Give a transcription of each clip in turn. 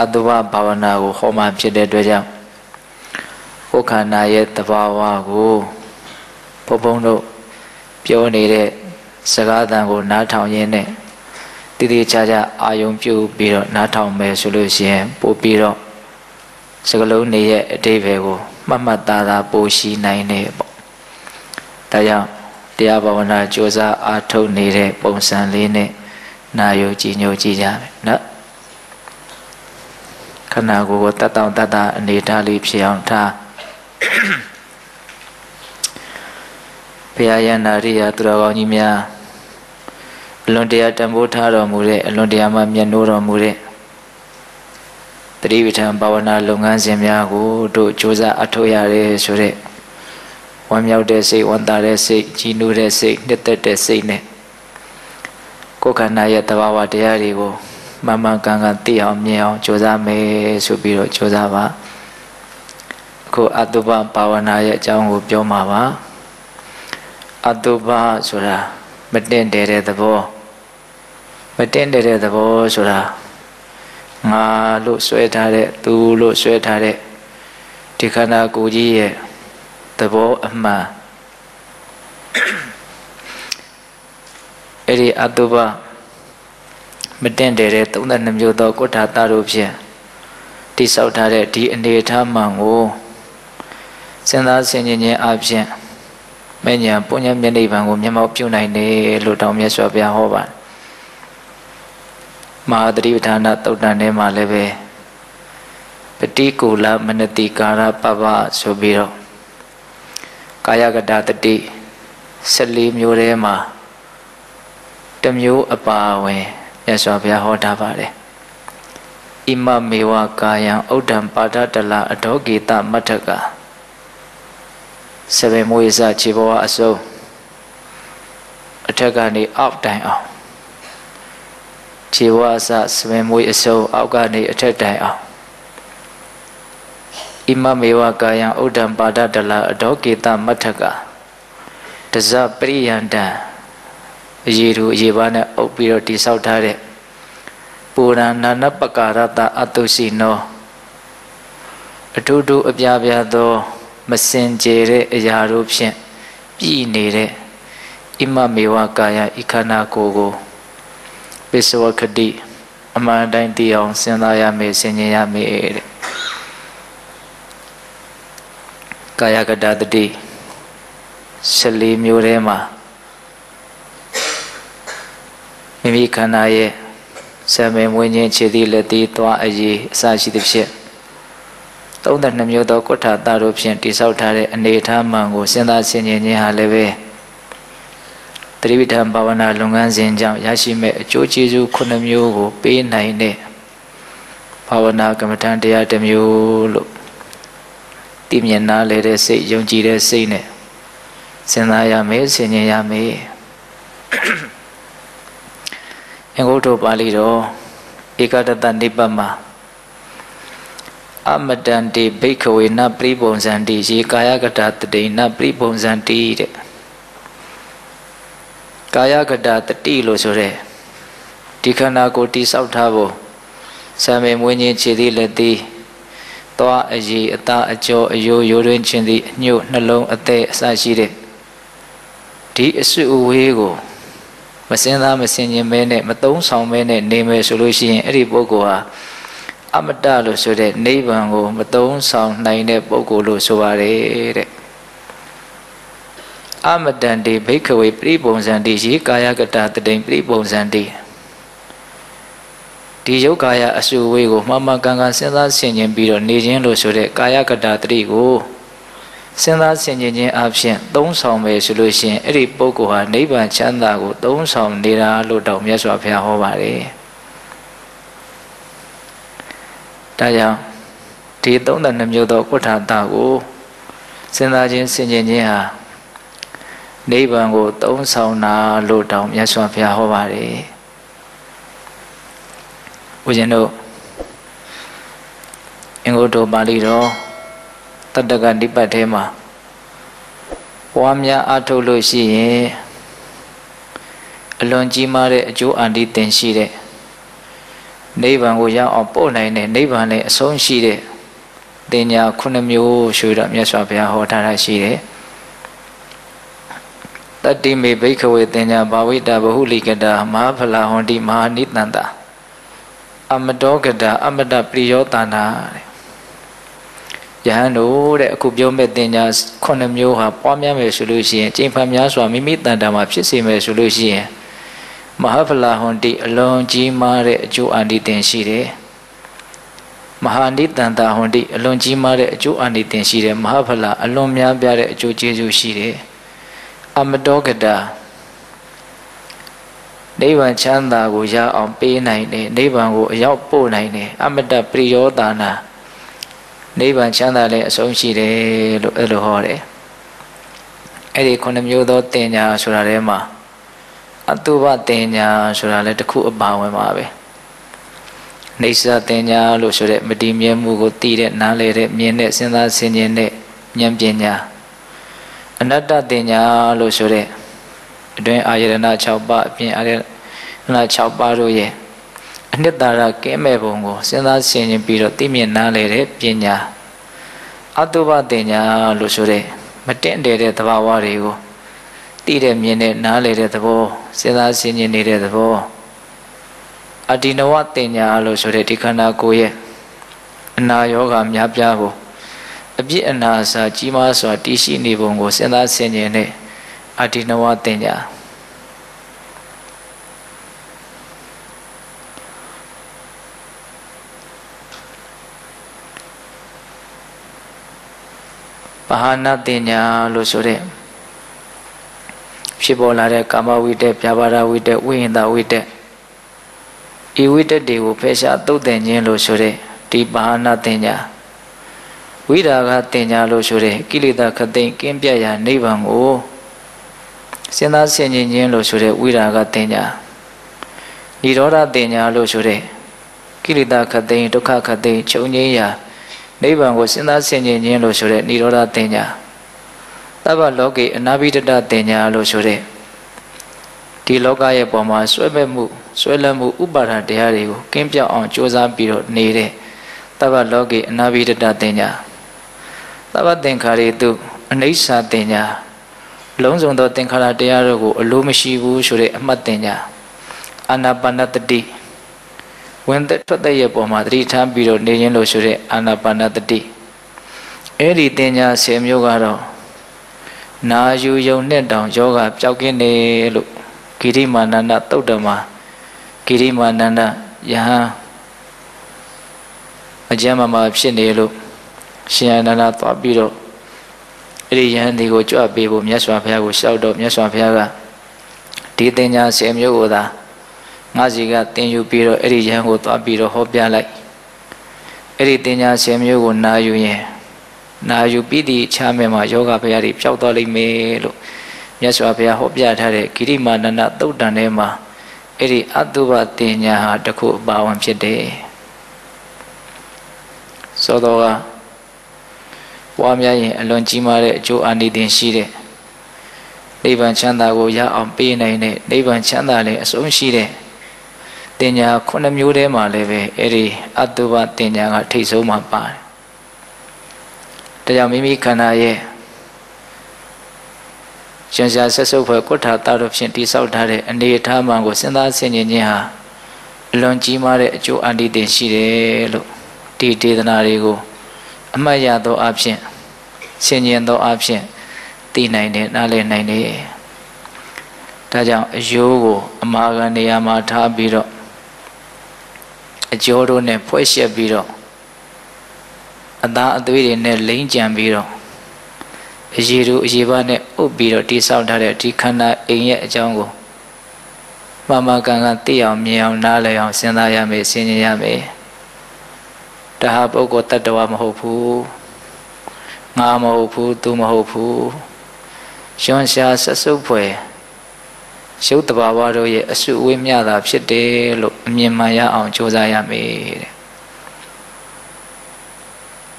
အတုပဘာဝနာကိုဟောမှဖြစ်တဲ့အတွက်ကြောင့်ကိုယ်ခန္ဓာရဲ့တဘာဝကိုဘုံဘုံတို့ပြောနေတဲ့စကားသံကိုနားထောင်ရင်းနဲ့တည်တည်ချာချာအာယုံပြုပြီးတော့နားထောင်မယ်ဆိုလို့ရှိရင်ပို့ပြီးတော့စကလုံးတွေရဲ့အတိတ်ဘယ်ကိုမှတ်မှတ်သားသားပို့ရှိနိုင်တယ်ပေါ့ဒါကြောင့်တရားဘာဝနာကြိုးစားအားထုတ်နေတဲ့ပုံစံလေးနဲ့နာယုံကြည်ညိုကြည့်ကြမယ်နော် ခန္ဓာကိုယ်ကိုတတ်တောင့်တတ်တာအနေထားလေးဖြစ်အောင်ထားဘုရားယန္တာရိယသူတော်ကောင်းကြီးများအလွန်တရာတန်ဖိုးထားတော်မူတဲ့အလွန်တရာမှမြတ်နိုးတော်မူတဲ့တတိပဋ္ဌာန်ဘာဝနာလုပ်ငန်းစဉ်များကိုတို့စ조사အထောက်ရတယ်ဆိုတဲ့ဝမ်းမြောက်တဲ့စိတ်ဝမ်းသာတဲ့စိတ်ကြီးနူးတဲ့စိတ်နှစ်သက်တဲ့စိတ်နဲ့ကိုယ်ခန္ဓာရဲ့တဘာဝတရားတွေကို မှန်မှန်ကန်ကန်သိအောင်မြင်အောင်ကြိုးစားမယ်ဆိုပြီးတော့ကြိုးစားပါအခုအတုပဘာဝနာရဲ့အကြောင်းကိုပြောမှာပါအတုပဆိုတာမတင့်တယ်တဲ့သဘောမတင့်တယ်တဲ့သဘောဆိုတာငါလို့ဆွဲထားတဲ့သူလို့ဆွဲထားတဲ့ဒီခန္ဓာကိုယ်ကြီးရဲ့သဘောအမှန်အဲ့ဒီအတုပ မတင့်တယ်တဲ့32မျိုးသောကုဋ္ဌာတတို့ဖြင့်တိဆောက်ထားတဲ့ဒီအနေထားမှန်ကိုစဉ်းစားဆင်ခြင်ခြင်းအပြင်မဉ္ဇဉ်ပုညမျက်နှိဗံကိုမျက်မှောက်ပြုနိုင်တယ်လို့တောင်းမြတ်စွာဘုရားဟောပါတယ်မဟာတတိပဌာနာတုတ်တန်ထဲမှာလည်းပဲပတိကူလမနတိကာရပပဆိုပြီးတော့ကာယကတတတိ14မျိုးထဲမှာတစ်မျိုးအပါဝင် မြတ်စွာဘုရားဟောထားပါတယ်ဣမမေဝကာယံဥဒ္ဒံပါဒတလအဒောကေတမတ္ထကဆယ်ပင်မွေးစခြေဘဝအစုံအထက်ကနေအောက်တိုင်အောင်ခြေဘဝအစဆယ်ပင်မွေးအစုံအောက်ကနေအထက်တိုင်အောင်ဣမမေဝကာယံဥဒ္ဒံပါဒတလအဒောကေတမတ္ထကတဇပရိယန္တံ အရေးသူအရေးပါနဲ့အုပ်ပြီးတော့တိဆောက်ထားတဲ့ပုရဏနာနပကာရတအတုရှိနောအတူတူအပြားပြားသော မစင်ကြယ်တဲ့အရာတို့ဖြင့်ပြည်နေတဲ့ဣမမေဝကာယဤခန္ဓာကိုယ်ကိုပစ္စဝခတိအမှန်တိုင်းသိအောင်စဉ်းစားရမယ်ဆင်ခြင်ရမယ်တဲ့ကာယကတတတိ14မျိုးထဲမှာ မိမိခန္ဓာရဲ့ဆံပင်ဝင်းချင်းခြေသီးလက်သီးသွားအရေးအစရှိသဖြင့်32မျိုးသောကုဋ္ဌာတတို့ဖြင့်တိဆောက်ထားတဲ့အနေအထားမှန်ကိုစဉ်းစားဆင်ခြင်ခြင်းဟာလည်းပဲတတိပဋ္ဌာန်ဘာဝနာလုပ်ငန်းစဉ်ကြောင့်ရရှိမဲ့အကျိုးကျေးဇူး9မျိုးကိုပေးနိုင်တဲ့ဘာဝနာကမ္မထံတရားတစ်မျိုးလို့တည်မြင်နာလေတဲ့စိတ်ယုံကြည်တဲ့စိတ်နဲ့စဉ်းစားရမယ်ဆင်ခြင်ရမယ်အ င်္ဂုတ္တပါဠိတော်ဧကတတနိပ္ပမအမတန်တိဘိခဝေနပရိပုံဇံတိရေကာယကတာတတိနပရိပုံဇံတိတဲ့ကာယကတာတတိလို့ဆိုတဲ့ဒီခန္ဓာကိုတိဆောက်ထားဖို့ဆံမေမွေးခြင်းခြေသည်လက်သည်သွားအည်အသားအကျော်အယိုးရိုးတွင်ခြင်းသည်အညွတ်နှလုံးအသက်အစရှိတဲ့ဒီအစုအဝေးကို မစင်သားမစင်ခြင်းမဲနဲ့မသုံးဆောင်မဲနဲ့နေမယ်ဆိုလို့ရှိရင်အဲ့ဒီပုဂ္ဂိုလ်ဟာအမတလို့ဆိုတဲ့နိဗ္ဗာန်ကိုမသုံးဆောင်နိုင်တဲ့ပုဂ္ဂိုလ်လို့ဆိုပါတယ်တဲ့အမတန်တိဘိခဝေပြိပုံစံတိရေကာယကတတတိပြိပုံစံတိဒီယုတ်ကာယအစုဝေးကိုမှန်မှန်ကန်ကန်စဉ်းစားဆင်ခြင်ပြီးတော့နေခြင်းလို့ဆိုတဲ့ကာယကတတတိကို စဉ်းစားဆင်ခြင်ခြင်းအပြင်သုံးဆောင်မယ်ဆိုလို့ရှိရင်အဲ့ဒီပုဂ္ဂိုလ်ဟာနိဗ္ဗာန်ချမ်းသာကိုသုံးဆောင်နေတာလို့တောင်မြတ်စွာဘုရားဟောပါတယ်ဒါကြောင့်ဒီ32မျိုးသောကုဋ္ဌာတကိုစဉ်းစားခြင်းဆင်ခြင်ခြင်းဟာနိဗ္ဗာန်ကိုသုံးဆောင်တာလို့တောင်မြတ်စွာဘုရားဟောပါတယ်ဦးဇင်းတို့အင်္ဂုတ္တပါဠိတော် တတ္တကနိပတ်ထဲမှာပွားများအထုတ်လို့ရှိရင်အလွန်ကြီးမားတဲ့အကျိုးအန္တိသင်ရှိတဲ့နိဗ္ဗာန်ကိုရောက်အောင်ပို့နိုင်တဲ့နိဗ္ဗာန်လည်းအဆုံးရှိတဲ့တင်ညာခုနှစ်မျိုးဆိုတော့မြတ်စွာဘုရားဟောထားတာရှိတယ်တတိမေဘိခဝေတင်ညာဘာဝိတာဘဟုလိကတာမဟာဖလာဟွန်တိမဟာနိတန္တာအမတောကတာအမတပရိယောတနာတဲ့ ယဟန်တို့တဲ့အခုပြောမဲ့တင်ညာခုနှစ်မျိုးဟာပွားများမယ်ဆိုလို့ရှိရင်ကျင့်ဖန်များစွာမိမိတန်တာမှာဖြစ်စေမယ်ဆိုလို့ရှိရင်မဟာဖလာဟွန်တိအလွန်ကြီးမားတဲ့အကျိုးအန္တိတင်ရှိတယ်မဟာနိတန္တာဟွန်တိအလွန်ကြီးမားတဲ့အကျိုးအန္တိတင်ရှိတယ်မဟာဖလာအလွန်များပြားတဲ့အကျိုးကျေးဇူးရှိတယ်အမတောကတာနိဗ္ဗာန်ချမ်းသာကိုရအောင်ပေးနိုင်တယ်နိဗ္ဗာန်ကိုအရောက်ပို့နိုင်တယ်အမတပရိယောတာနာ နိဗ္ဗာန်ချမ်းသာလည်းအဆုံးရှိတယ်လို့အဲ့လိုဟောတယ်အဲ့ဒီခုနှစ်မျိုးသောတင်ညာဆိုတာထဲမှာအတုပတင်ညာဆိုတာလည်းတစ်ခုအပါဝင်ပါပဲနေစာတင်ညာလို့ဆိုတဲ့မတည်မြဲမှုကိုသိတဲ့နားလည်တဲ့မြင်တဲ့စဉ်းစားဆင်ခြင်တဲ့ဉာဏ်ပညာအနတ္တတင်ညာလို့ဆိုတဲ့အတွင်းအာယရဏ6ပါးအပြင်အာယရဏ6ပါးတို့ရဲ့ အနှစ်သာရကဲမဲ့ပုံကိုစဉ်းစားဆင်ခြင်ပြီးတော့သိမြင်နားလည်တဲ့ပညာအတုပတင်ညာလို့ဆိုတဲ့မတင့်တယ်တဲ့သဘာဝတွေကိုသိတဲ့မြင်တဲ့နားလည်တဲ့သဘောစဉ်းစားဆင်ခြင်နေတဲ့သဘောအဒီနဝတင်ညာလို့ဆိုတဲ့ဒီခန္ဓာကိုယ်ရဲ့အနာယောဂများပြားကိုအပြစ်အနာစာကြီးမားစွာတည်ရှိနေပုံကိုစဉ်းစားဆင်ခြင်တဲ့အဒီနဝတင်ညာ ပဟာနာတင်ညာလို့ဆိုတဲ့ဖြစ်ပေါ်လာတဲ့ကာမဝိတက်ပြာပါဒဝိတက်ဝိဟင်္တဝိတက်ဤဝိတက်တွေကိုဖယ်ရှားသုတ်တင်ခြင်းလို့ဆိုတဲ့ဒီပဟာနာတင်ညာဝိရာဂတင်ညာလို့ဆိုတဲ့ကိလေသာခသိမ်းကင်းပြတ်ရာနိဗ္ဗာန်ကိုစဉ်းစားဆင်ခြင်ခြင်းလို့ဆိုတဲ့ဝိရာဂတင်ညာនិရောဓတင်ညာလို့ဆိုတဲ့ကိလေသာခသိမ်းဒုက္ခခသိမ်းချုပ်ငြိမ်းရာ နိဗ္ဗာန်ကိုစဉ်းစားဆင်ခြင်ခြင်းလို့ဆိုတဲ့និရောဓတင်ညာသဗ္ဗလောကေအနာဘိတတတင်ညာလို့ဆိုတဲ့ဒီလောကရဲ့ပုံမှာဆွဲမဲ့မှုဆွဲလန်းမှုဥပါဒတရားတွေကိုကင်းပြောက်အောင်ကြိုးစားပြီးတော့နေတဲ့သဗ္ဗလောကေအနာဘိတတတင်ညာသဗ္ဗသင်္ခါရေတုအနိစ္စတင်ညာလုံးစုံသောသင်္ခါရတရားတို့ကိုအလိုမရှိဘူးဆိုတဲ့အမှတ်တင်ညာအာနာပါနတတိ ဝင်သက်ထွက်သက်ရဲ့ပုံမှာသတိထားပြီးတော့နေရင်လို့ဆိုတဲ့အာနာပါနတတိအဲ့ဒီတင်ညာ10မျိုးကတော့နာယူယုံနဲ့တောင်ယောဂပျောက်ကင်းတယ်လို့ဂိရိမာနန္ဒသုတ်တမှာဂိရိမာနန္ဒယဟန်အကျမ်းမှာမှာဖြစ်နေလို့ရှင်အနန္ဒသွားပြီးတော့အဲ့ဒီယဟန်ဒီကိုကြွပေးဖို့မြတ်စွာဘုရားကိုလျှောက်တော့မြတ်စွာဘုရားကဒီတင်ညာ10မျိုးကိုသာ ငါစီကတင်ယူပြီးတော့အဲ့ဒီယဟန်ကိုသွားပြီးတော့ဟောပြလိုက်အဲ့ဒီတင်ညာ10မျိုးကိုနာယူရင်နာယူပြီးဒီချမ်းမဲ့မှာယောဂဘုရားတွေပျောက်သွားလိမ့်မယ်လို့မြတ်စွာဘုရားဟောပြထားတဲ့ဂိရိမာနန္ဒသုတ်တန်ထဲမှာအဲ့ဒီအတုပတင်ညာဟာတခုအပါဝင်ဖြစ်တယ်သောတော်ကပွားများရင်အလွန်ကြီးမားတဲ့အကျိုးအာနိသင်ရှိတဲ့နိဗ္ဗာန်ချမ်းသာကိုရအောင်ပေးနိုင်တဲ့နိဗ္ဗာန်ချမ်းသာလည်းအဆုံးရှိတဲ့ တင်ညာခုနှစ်မျိုးထဲမှာလည်းပဲအဲ့ဒီအတုပတင်ညာကထိတ်ဆုံးမှာပါတယ်ဒါကြောင့်မိမိခန္ဓာရဲ့ရှင်ရှားဆက်စုပ်ဖွဲ့ကုဋ္ဌာတတို့ဖြင့်တိဆောက်ထားတဲ့အနေအထားမှန်ကိုစဉ်းစားဆင်ခြင်ခြင်းဟာအလွန်ကြီးမားတဲ့အကျိုးအန္တိတင်ရှိတယ်လို့ဒီဒေသနာတွေကိုအမှတ်ရသောအဖြစ်ဆင်ခြင်သောအဖြစ်သိနိုင်တယ်နားလည်နိုင်တယ်ဒါကြောင့်အယိုးကိုအမာခံနေရာမှာထားပြီးတော့ အကျော်တို့နဲ့ဖွဲ့ရှက်ပြီးတော့အသားအသွေးတွေနဲ့လိမ့်ကြံပြီးတော့အရေတို့အရေပါနဲ့အုပ်ပြီးတော့တိဆောက်ထားတဲ့ဒီခန္ဓာအိမ်ရဲ့အကြောင်းကိုမမကန်ကန်သိအောင်မြင်အောင်နားလည်အောင်စဉ်းစားရမယ်ဆင်ခြင်ရမယ်ဒါဟာပုဂ္ဂိုလ်တ attva မဟုတ်ဘူးငါမဟုတ်ဘူးသူမဟုတ်ဘူးရှင်ရှားဆက်စုပ်ဖွယ် ရုပ်တဘာဝတို့ရဲ့အစုအဝေးမြတာဖြစ်တယ်လို့အမြင်မှန်ရအောင်ကြိုးစားရမယ်တဲ့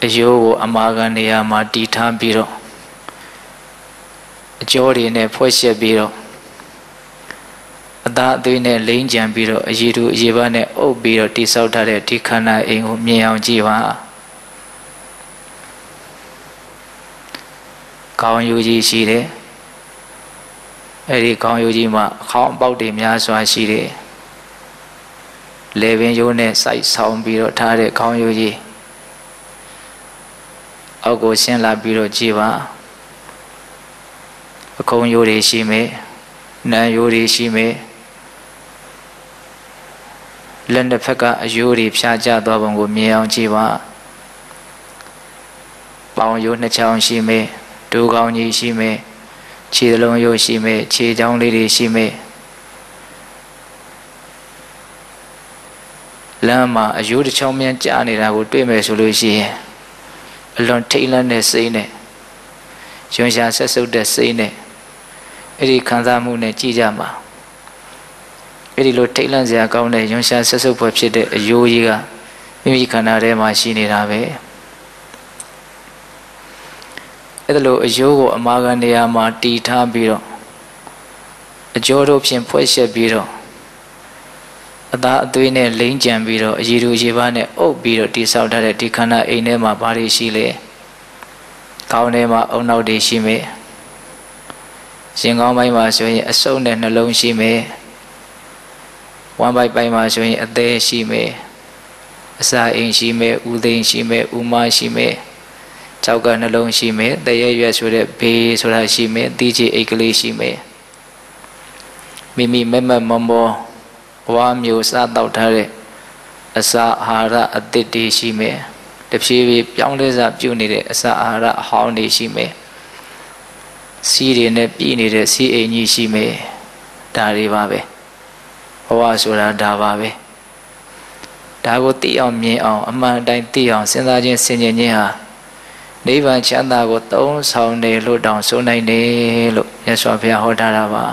အယိုးကိုအမာခံနေရာမှာတီထားပြီးတော့အကျော်တွေနဲ့ဖွဲ့ရှက်ပြီးတော့အအသားအသွေးနဲ့လိမ့်ကြံပြီးတော့အရည်တူအရည်ပါနဲ့အုပ်ပြီးတော့တိဆောက်ထားတဲ့ဒီခန္ဓာအိမ်ကိုမြင်အောင်ကြည့်ပါကောင်းယူကြီးရှိတယ် အဲ့ဒီကောင်းယူကြီးမှာအခေါင်းပေါက်တွေများစွာရှိတယ်လေပင်ရိုးနဲ့စိုက်ဆောင်ပြီးတော့ထားတဲ့ကောင်းယူကြီးအောက်ကိုဆင်းလာပြီးတော့ကြည်ပါအကုံရိုးတွေရှိမယ်နံရိုးတွေရှိမယ်လက်နှစ်ဖက်ကအယိုးတွေဖြာကျသွားပုံကိုမြင်အောင်ကြည့်ပါပေါင်ရိုးနှစ်ချောင်းရှိမယ်ဒူကောင်းကြီးရှိမယ် ခြေလုံးရိုးရှိမယ်ခြေချောင်းလေးတွေရှိမယ်လမ်းမှာအယိုးတစ်ချောင်းမြန်ကြာနေတာကိုတွေ့မယ်ဆိုလို့ရှိရင်အလွန်ထိတ်လန့်တဲ့စိတ်နဲ့ရွှန်ရှာဆက်ဆုပ်တဲ့စိတ်နဲ့အဲ့ဒီခံစားမှုနဲ့ကြည်ကြမှာအဲ့ဒီလိုထိတ်လန့်စရာကောင်းတဲ့ရွှန်ရှာဆက်ဆုပ်ဖွယ်ဖြစ်တဲ့အယိုးကြီးကမိမိခန္ဓာထဲမှာရှိနေတာပဲ အဲ့ဒါလိုအယိုးကိုအမာခံနေရာမှာတီထားပြီးတော့အကျော်တို့ဖြင့်ဖွဲ့ရှက်ပြီးတော့အသားအသွေးနဲ့လိမ့်ကြံပြီးတော့အရည်တူရေပါနဲ့အုပ်ပြီးတော့တိဆောက်ထားတဲ့ဒီခန္ဓာအိမ်ထဲမှာဘာတွေရှိလဲခေါင်းထဲမှာအုံနောက်တွေရှိမယ်ရှင်ကောင်းပိုင်းမှာဆိုရင်အစုံနဲ့နှလုံးရှိမယ်ဝမ်းပိုက်ပိုင်းမှာဆိုရင်အသေးရှိမယ်အစာအိမ်ရှိမယ်ဥသိမ်းရှိမယ်ဥမရှိမယ် ကြောက်ကနှလုံးရှိမယ်တရရွက်ဆိုတဲ့ဘေးဆိုတာရှိမယ်တီးချီအိတ်ကလေးရှိမယ်မိမိမက်မက်မောမောဝါမျိုးစားတောက်ထားတဲ့အစာအာဟာရအသစ်တွေရှိမယ်တဖြည်းဖြည်းပြောင်းလဲစားပြုတ်နေတဲ့အစာအာဟာရအဟောင်းတွေရှိမယ်စီးတွေနဲ့ပြည်နေတဲ့စီးအိမ်ကြီးရှိမယ်ဒါတွေပါပဲဘဝဆိုတာဒါပါပဲဒါကိုသိအောင်မြင်အောင်အမှန်တိုင်းသိအောင်စဉ်းစားခြင်းဆင်ခြင်ခြင်းဟာ နိဗ္ဗာန်ချမ်းသာကိုသုံးဆောင်တယ်လို့တောင်ဆိုနိုင်တယ်လို့မြတ်စွာဘုရားဟောထားတာပါ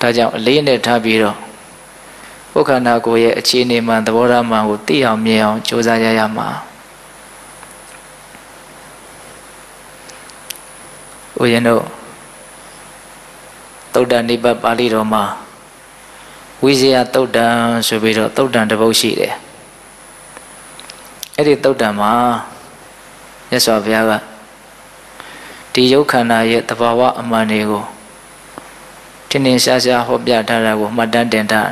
ဒါကြောင့်အလေးနဲ့ထားပြီးတော့ကိုယ်ခန္ဓာကိုယ်ရဲ့အခြေအနေမှန်သဘောထားမှန်ကိုသိအောင်မြင်အောင်ကြိုးစားရရမှာဦးဇင်းတို့သုဒ္ဓနိဗ္ဗာန်ပါဠိတော်မှာဝိဇယသုတ်တံဆိုပြီးတော့သုတ်တံတစ်ပုဒ်ရှိတယ်အဲ့ဒီသုတ်တံမှာ မြတ်စွာဘုရားကဒီယုတ်ခန္ဓာရဲ့သဘာဝအမှန်တွေကိုထင်ထင်ရှားရှားဟောပြထားတာကိုမှတ်တမ်းတင်ထား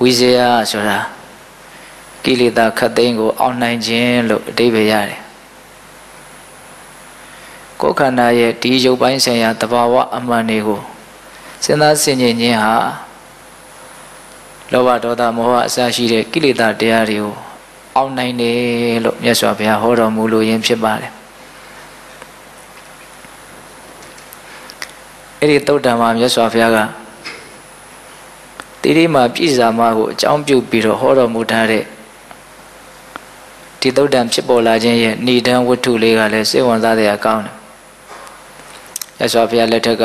ဝိဇယဆိုတာကိလေသာခတ်သိမ်းကို အောင်းနိုင်ခြင်းလို့အဓိပ္ပာယ်ရတယ်ကိုယ်ခန္ဓာရဲ့ဒီရုပ်ပိုင်းဆိုင်ရာတဘာဝအမှန်တွေကိုစဉ်းစားဆင်ခြင်ခြင်းဟာလောဘဒေါသမောဟအစရှိတဲ့ကိလေသာတရားတွေကို အောင်းနိုင်တယ်လို့မြတ်စွာဘုရားဟောတော်မူလို့ယင်ဖြစ်ပါတယ်အဲ့ဒီသုတ်တံမှာမြတ်စွာဘုရားကတိရိမာပြည့်စာမကိုအကြောင်းပြုပြီးတော့ဟောတော်မူထားတဲ့ဒီသုတ်တံဖြစ်ပေါ်လာခြင်းရဲ့ဏိဒံဝတ္ထုလေးကလည်းစိတ်ဝင်စားတဲ့အကောင်းတယ်ရသော်ဘုရားလက်ထက်က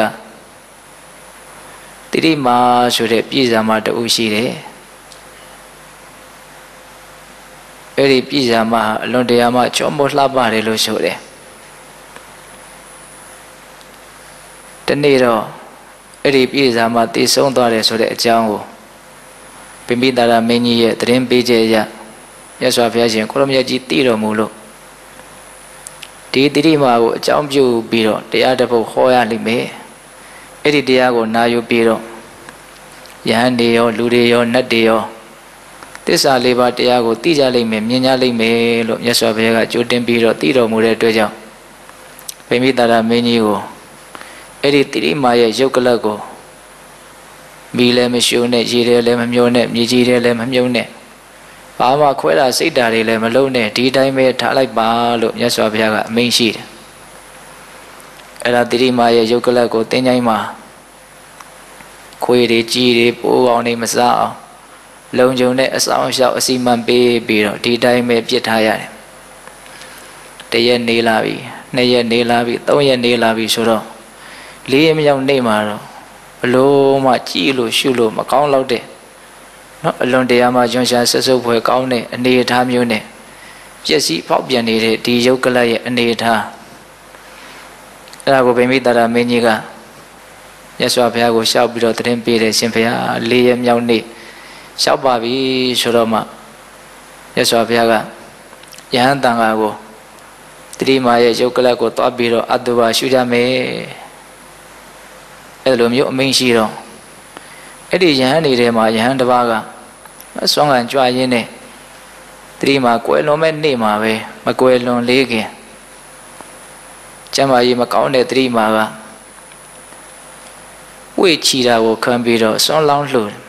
တိရိမာဆိုတဲ့ပြည့်စာမတူရှိတယ် အဲ့ဒီပြည့်စာမအလွန်တရာမှချောမောလှပတယ်လို့ဆိုတယ်တနေ့တော့အဲ့ဒီပြည့်စာမတည်ဆုံးသွားတယ်ဆိုတဲ့အကြောင်းကိုပိမိတာရမင်းကြီးရဲ့သတင်းပေးချက်အရမြတ်စွာဘုရားရှင်ကိုရမကြီးတည်တော်မူလို့ဒီတိရိမာကိုအကြောင်းပြုပြီးတော့တရားတစ်ပုဒ်ဟောရလိမ့်မယ်အဲ့ဒီတရားကိုနာယူပြီးတော့ယဟန်တွေရောလူတွေရောနတ်တွေရော သစ္စာလေးပါးတရားကိုသိကြလိမ့်မယ်မြင်ကြလိမ့်မယ်လို့မြတ်စွာဘုရားကကြိုတင်ပြီးတော့တည်တော်မူတဲ့အတွက်ကြောင့်ဗိမိတာရမင်းကြီးကိုအဲ့ဒီတိရိမာရဲ့ရုပ်ကလပ်ကိုမီလည်းမရှုံနဲ့ရေတယ်လည်းမမြုံနဲ့မြေကြီးတယ်လည်းမမြုံနဲ့ဘာမှခွဲတာစိတ်ဓာတ်တွေလည်းမလုံးနဲ့ဒီတိုင်းပဲထားလိုက်ပါလို့မြတ်စွာဘုရားကအမိန့်ရှိတယ်အဲ့ဒါတိရိမာရဲ့ရုပ်ကလပ်ကိုတင်းချိုင်းမှာခွေတွေကြီးတွေပိုးအောင်နေမစားအောင် လုံခြုံတဲ့အဆောင်အရှောက်အစီမံပေးပြီးတော့ဒီတိုင်းပဲပြစ်ထားရတယ်တရက်နေလာပြီနှစ်ရက်နေလာပြီသုံးရက်နေလာပြီဆိုတော့လေးရက်မြောက်နေမှာတော့ဘလို့မှကြည့်လို့ရှုလို့မကောင်းတော့တဲ့နော်အလွန်တရာမှကျွမ်းရှာဆက်စုပ်ဖွယ်ကောင်းတဲ့အနေအထားမျိုးနဲ့ပျက်စီးဖောက်ပြန်နေတဲ့ဒီယုတ်ကလရဲ့အနေအထားအဲ့ဒါကိုဗိမိတာရမင်းကြီးကမြတ်စွာဘုရားကိုရှောက်ပြီးတော့တရင်ပေးတယ်ရှင်ဘုရားလေးရမြောက်နေ့ ရှောက်ပါပြီဆိုတော့မှမြတ်စွာဘုရားကယဟန်တန်ဃာကိုတတိမာရဲ့ရုပ်ကလပ်ကိုသွားပြီးတော့အတုပါရှုကြမယ်အဲ့လိုမျိုးအမိန့်ရှိတော့အဲ့ဒီယဟန်နေထဲမှာယဟန်တစ်ပါးကဆွမ်းကန်ကြွရင်းနဲ့တတိမာကွယ်လွန်မဲ့နေ့မှာပဲမကွယ်လွန်လေးခင်ကျမ်းမာရေးမကောင်းတဲ့တတိမာကဝိချီတာကိုခံပြီးတော့ဆွမ်းလောင်းလှူတယ်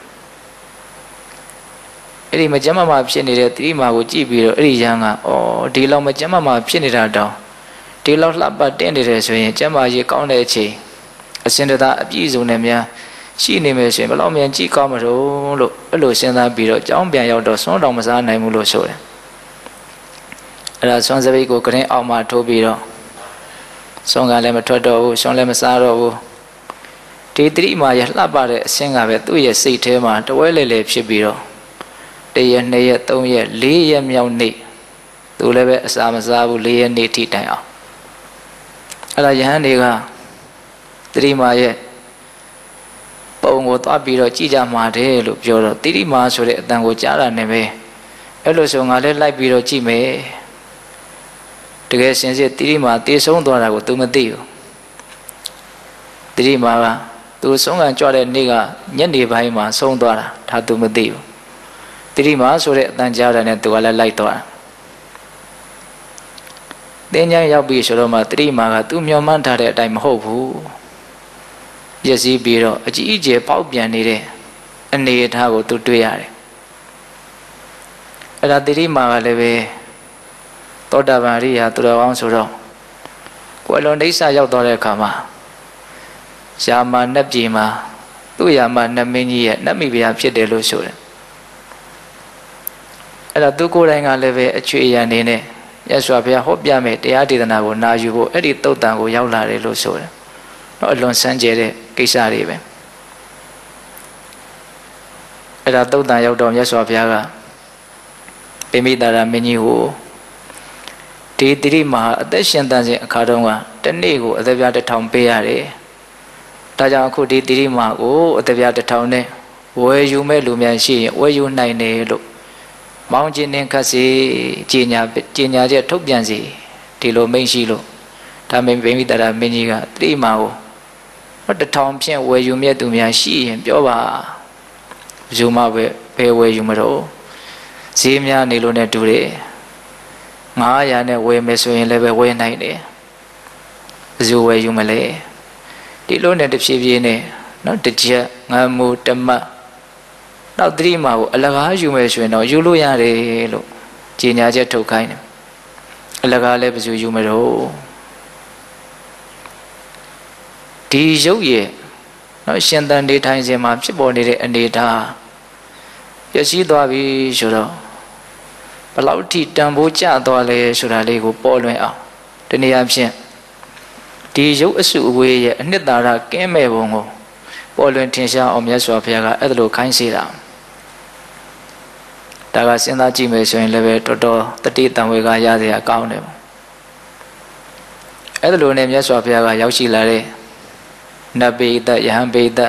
အဲ့ဒီမကျမ်းမာမှာဖြစ်နေတဲ့တတိမာကိုကြည့်ပြီးတော့အဲ့ဒီရန်ကအော်ဒီလောက်မကျမ်းမာမှာဖြစ်နေတာတောင်ဒီလောက်လှပတင်းနေတယ်ဆိုရင်ကျမ်းမာရေးကောင်းတဲ့အချိန်အစင်တသာအပြည့်စုံနဲ့များရှိနေမယ်ဆိုရင်ဘယ်လောက်မြန်ကြည့်ကောင်းမလို့လို့အဲ့လိုစဉ်းစားပြီးတော့ကြောင်းပြန်ရောက်တော့ဆွမ်းတော်မစားနိုင်ဘူးလို့ဆိုတယ်အဲ့ဒါဆွမ်းစပိတ်ကိုကရင်အောက်မှာထိုးပြီးတော့ဆွမ်းကလည်းမထွက်တော့ဘူးဆွမ်းလည်းမစားတော့ဘူးဒီတိမာရလှပတဲ့အဆင်းကပဲသူ့ရဲ့စိတ်ထဲမှာတဝဲလေလေဖြစ်ပြီးတော့ တရက်နှစ်ရက်သုံးရက်လေးရက်မြောက်နေ့သူလည်းပဲအစာမစားဘူးလေးရက်နေ့ထိတိုင်အောင်အဲ့ဒါယဟန်တွေကတိမာရဲ့ပုံကိုသွားပြီးတော့ကြည်ကြမှာတယ်လို့ပြောတော့တိမာဆိုတဲ့အတန်ကိုကြားတာနဲ့ပဲအဲ့လိုဆိုငါလည်းလိုက်ပြီးတော့ကြည့်မယ်တကယ်စင်စစ်တိမာတေဆုံးသွားတာကို तू မသိဘူးတိမာကသူဆုံးခံကြွတဲ့နေ့ကညနေပိုင်းမှာဆုံးသွားတာဒါသူမသိဘူး တိရိမာဆိုတဲ့အတန်ကြားတာနဲ့သူကလည်းလိုက်သွားတာတင်းချမ်းရောက်ပြီဆိုတော့မှတိရိမာကသူမျောမှန်းထားတဲ့အတိုင်းမဟုတ်ဘူးပြည့်စည်ပြီးတော့အကြီးအကျယ်ပေါက်ပြန်နေတဲ့အနေအထားကိုသူတွေ့ရတယ်အဲ့ဒါတိရိမာကလည်းပဲသောတာပန်ရိယာသူတော်ကောင်းဆိုတော့ကိုယ်လုံးဒိဋ္ဌရောက်သွားတဲ့အခါမှာယာမနတ်ပြည်မှာသူ့ယာမနတ်မင်းကြီးရဲ့နတ်မိဖုရားဖြစ်တယ်လို့ဆိုတယ် အဲ့ဒါသူကိုယ်တိုင်ကလည်းပဲအချွေအရန်နေနဲ့ရသော်ဘုရားဟောပြမယ်တရားဒေသနာကိုနာယူဖို့အဲ့ဒီတုတ်တန်ကိုရောက်လာတယ်လို့ဆိုတယ်တော့အလွန်စမ်းကြဲတဲ့ကိစ္စတွေပဲအဲ့ဒါတုတ်တန်ရောက်တော့မြတ်စွာဘုရားကပိမိတာရမင်းကြီးကိုဒီတိရိမဟာအသက်ရှင်တန်စဉ်အခါတုန်းကတနေ့ကိုအသက်ပြားတစ်ထောင်ပေးရတယ်ဒါကြောင့်အခုဒီတိရိမာကိုအတပြားတစ်ထောင်နဲ့ဝယ်ယူမဲ့လူများရှိရင်ဝယ်ယူနိုင်တယ်လို့ မောင်းခြင်းနဲ့ခတ်စီကြီးညာကြီးညာချက်ထုတ်ပြန်စီဒီလိုမိန့်ရှိလို့ဒါမင်းဗိမိတရာမင်းကြီးကတိရိမာကိုဟောတစ်ထောင်ဖြင့်ဝယ်ယူမဲ့သူများရှိရင်ပြောပါဘယ်သူမှပဲဘယ်ဝယ်ယူမတော့ဈေးများနေလို့ ਨੇ တူတယ်900နဲ့ဝယ်မယ်ဆိုရင်လည်းပဲဝယ်နိုင်တယ်ဘယ်သူဝယ်ယူမလဲဒီလိုနဲ့တဖြည်းဖြည်းနဲ့နော်တစ်ချက်ငါမူတမတ် နောက်သတိမှာကိုအလကားယူမယ်ဆိုရင်တော့ယူလို့ရတယ်လို့ကြီးညာချက်ထုတ်ခိုင်းတယ်အလကားလည်းဘယ်သူယူမလို့ဒီရုပ်ရဲ့နော်ရှင်တန်နေထိုင်ခြင်းမှာဖြစ်ပေါ်နေတဲ့အနေအထားပျက်စီးသွားပြီဆိုတော့ဘလောက်ထိတန်ဖိုးကျသွားလဲဆိုတာလေးကိုပေါ်လွင်အောင်ဒီနေရာဖြင့်ဒီရုပ်အစုအဝေးရဲ့အနှစ်သာရကင်းမဲ့ပုံကိုပေါ်လွင်ထင်ရှားအောင်မြတ်စွာဘုရားကအဲ့ဒါလိုခိုင်းစေတာ ဒါကစဉ်းစားကြည့်မယ်ဆိုရင်လည်းပဲတော်တော်တတိတံဝေကရစရာကောင်းတယ်ပေါ့အဲ့ဒါလိုနဲ့မြတ်စွာဘုရားကရောက်ရှိလာတဲ့နတ်ပိသယဟန်ပိသ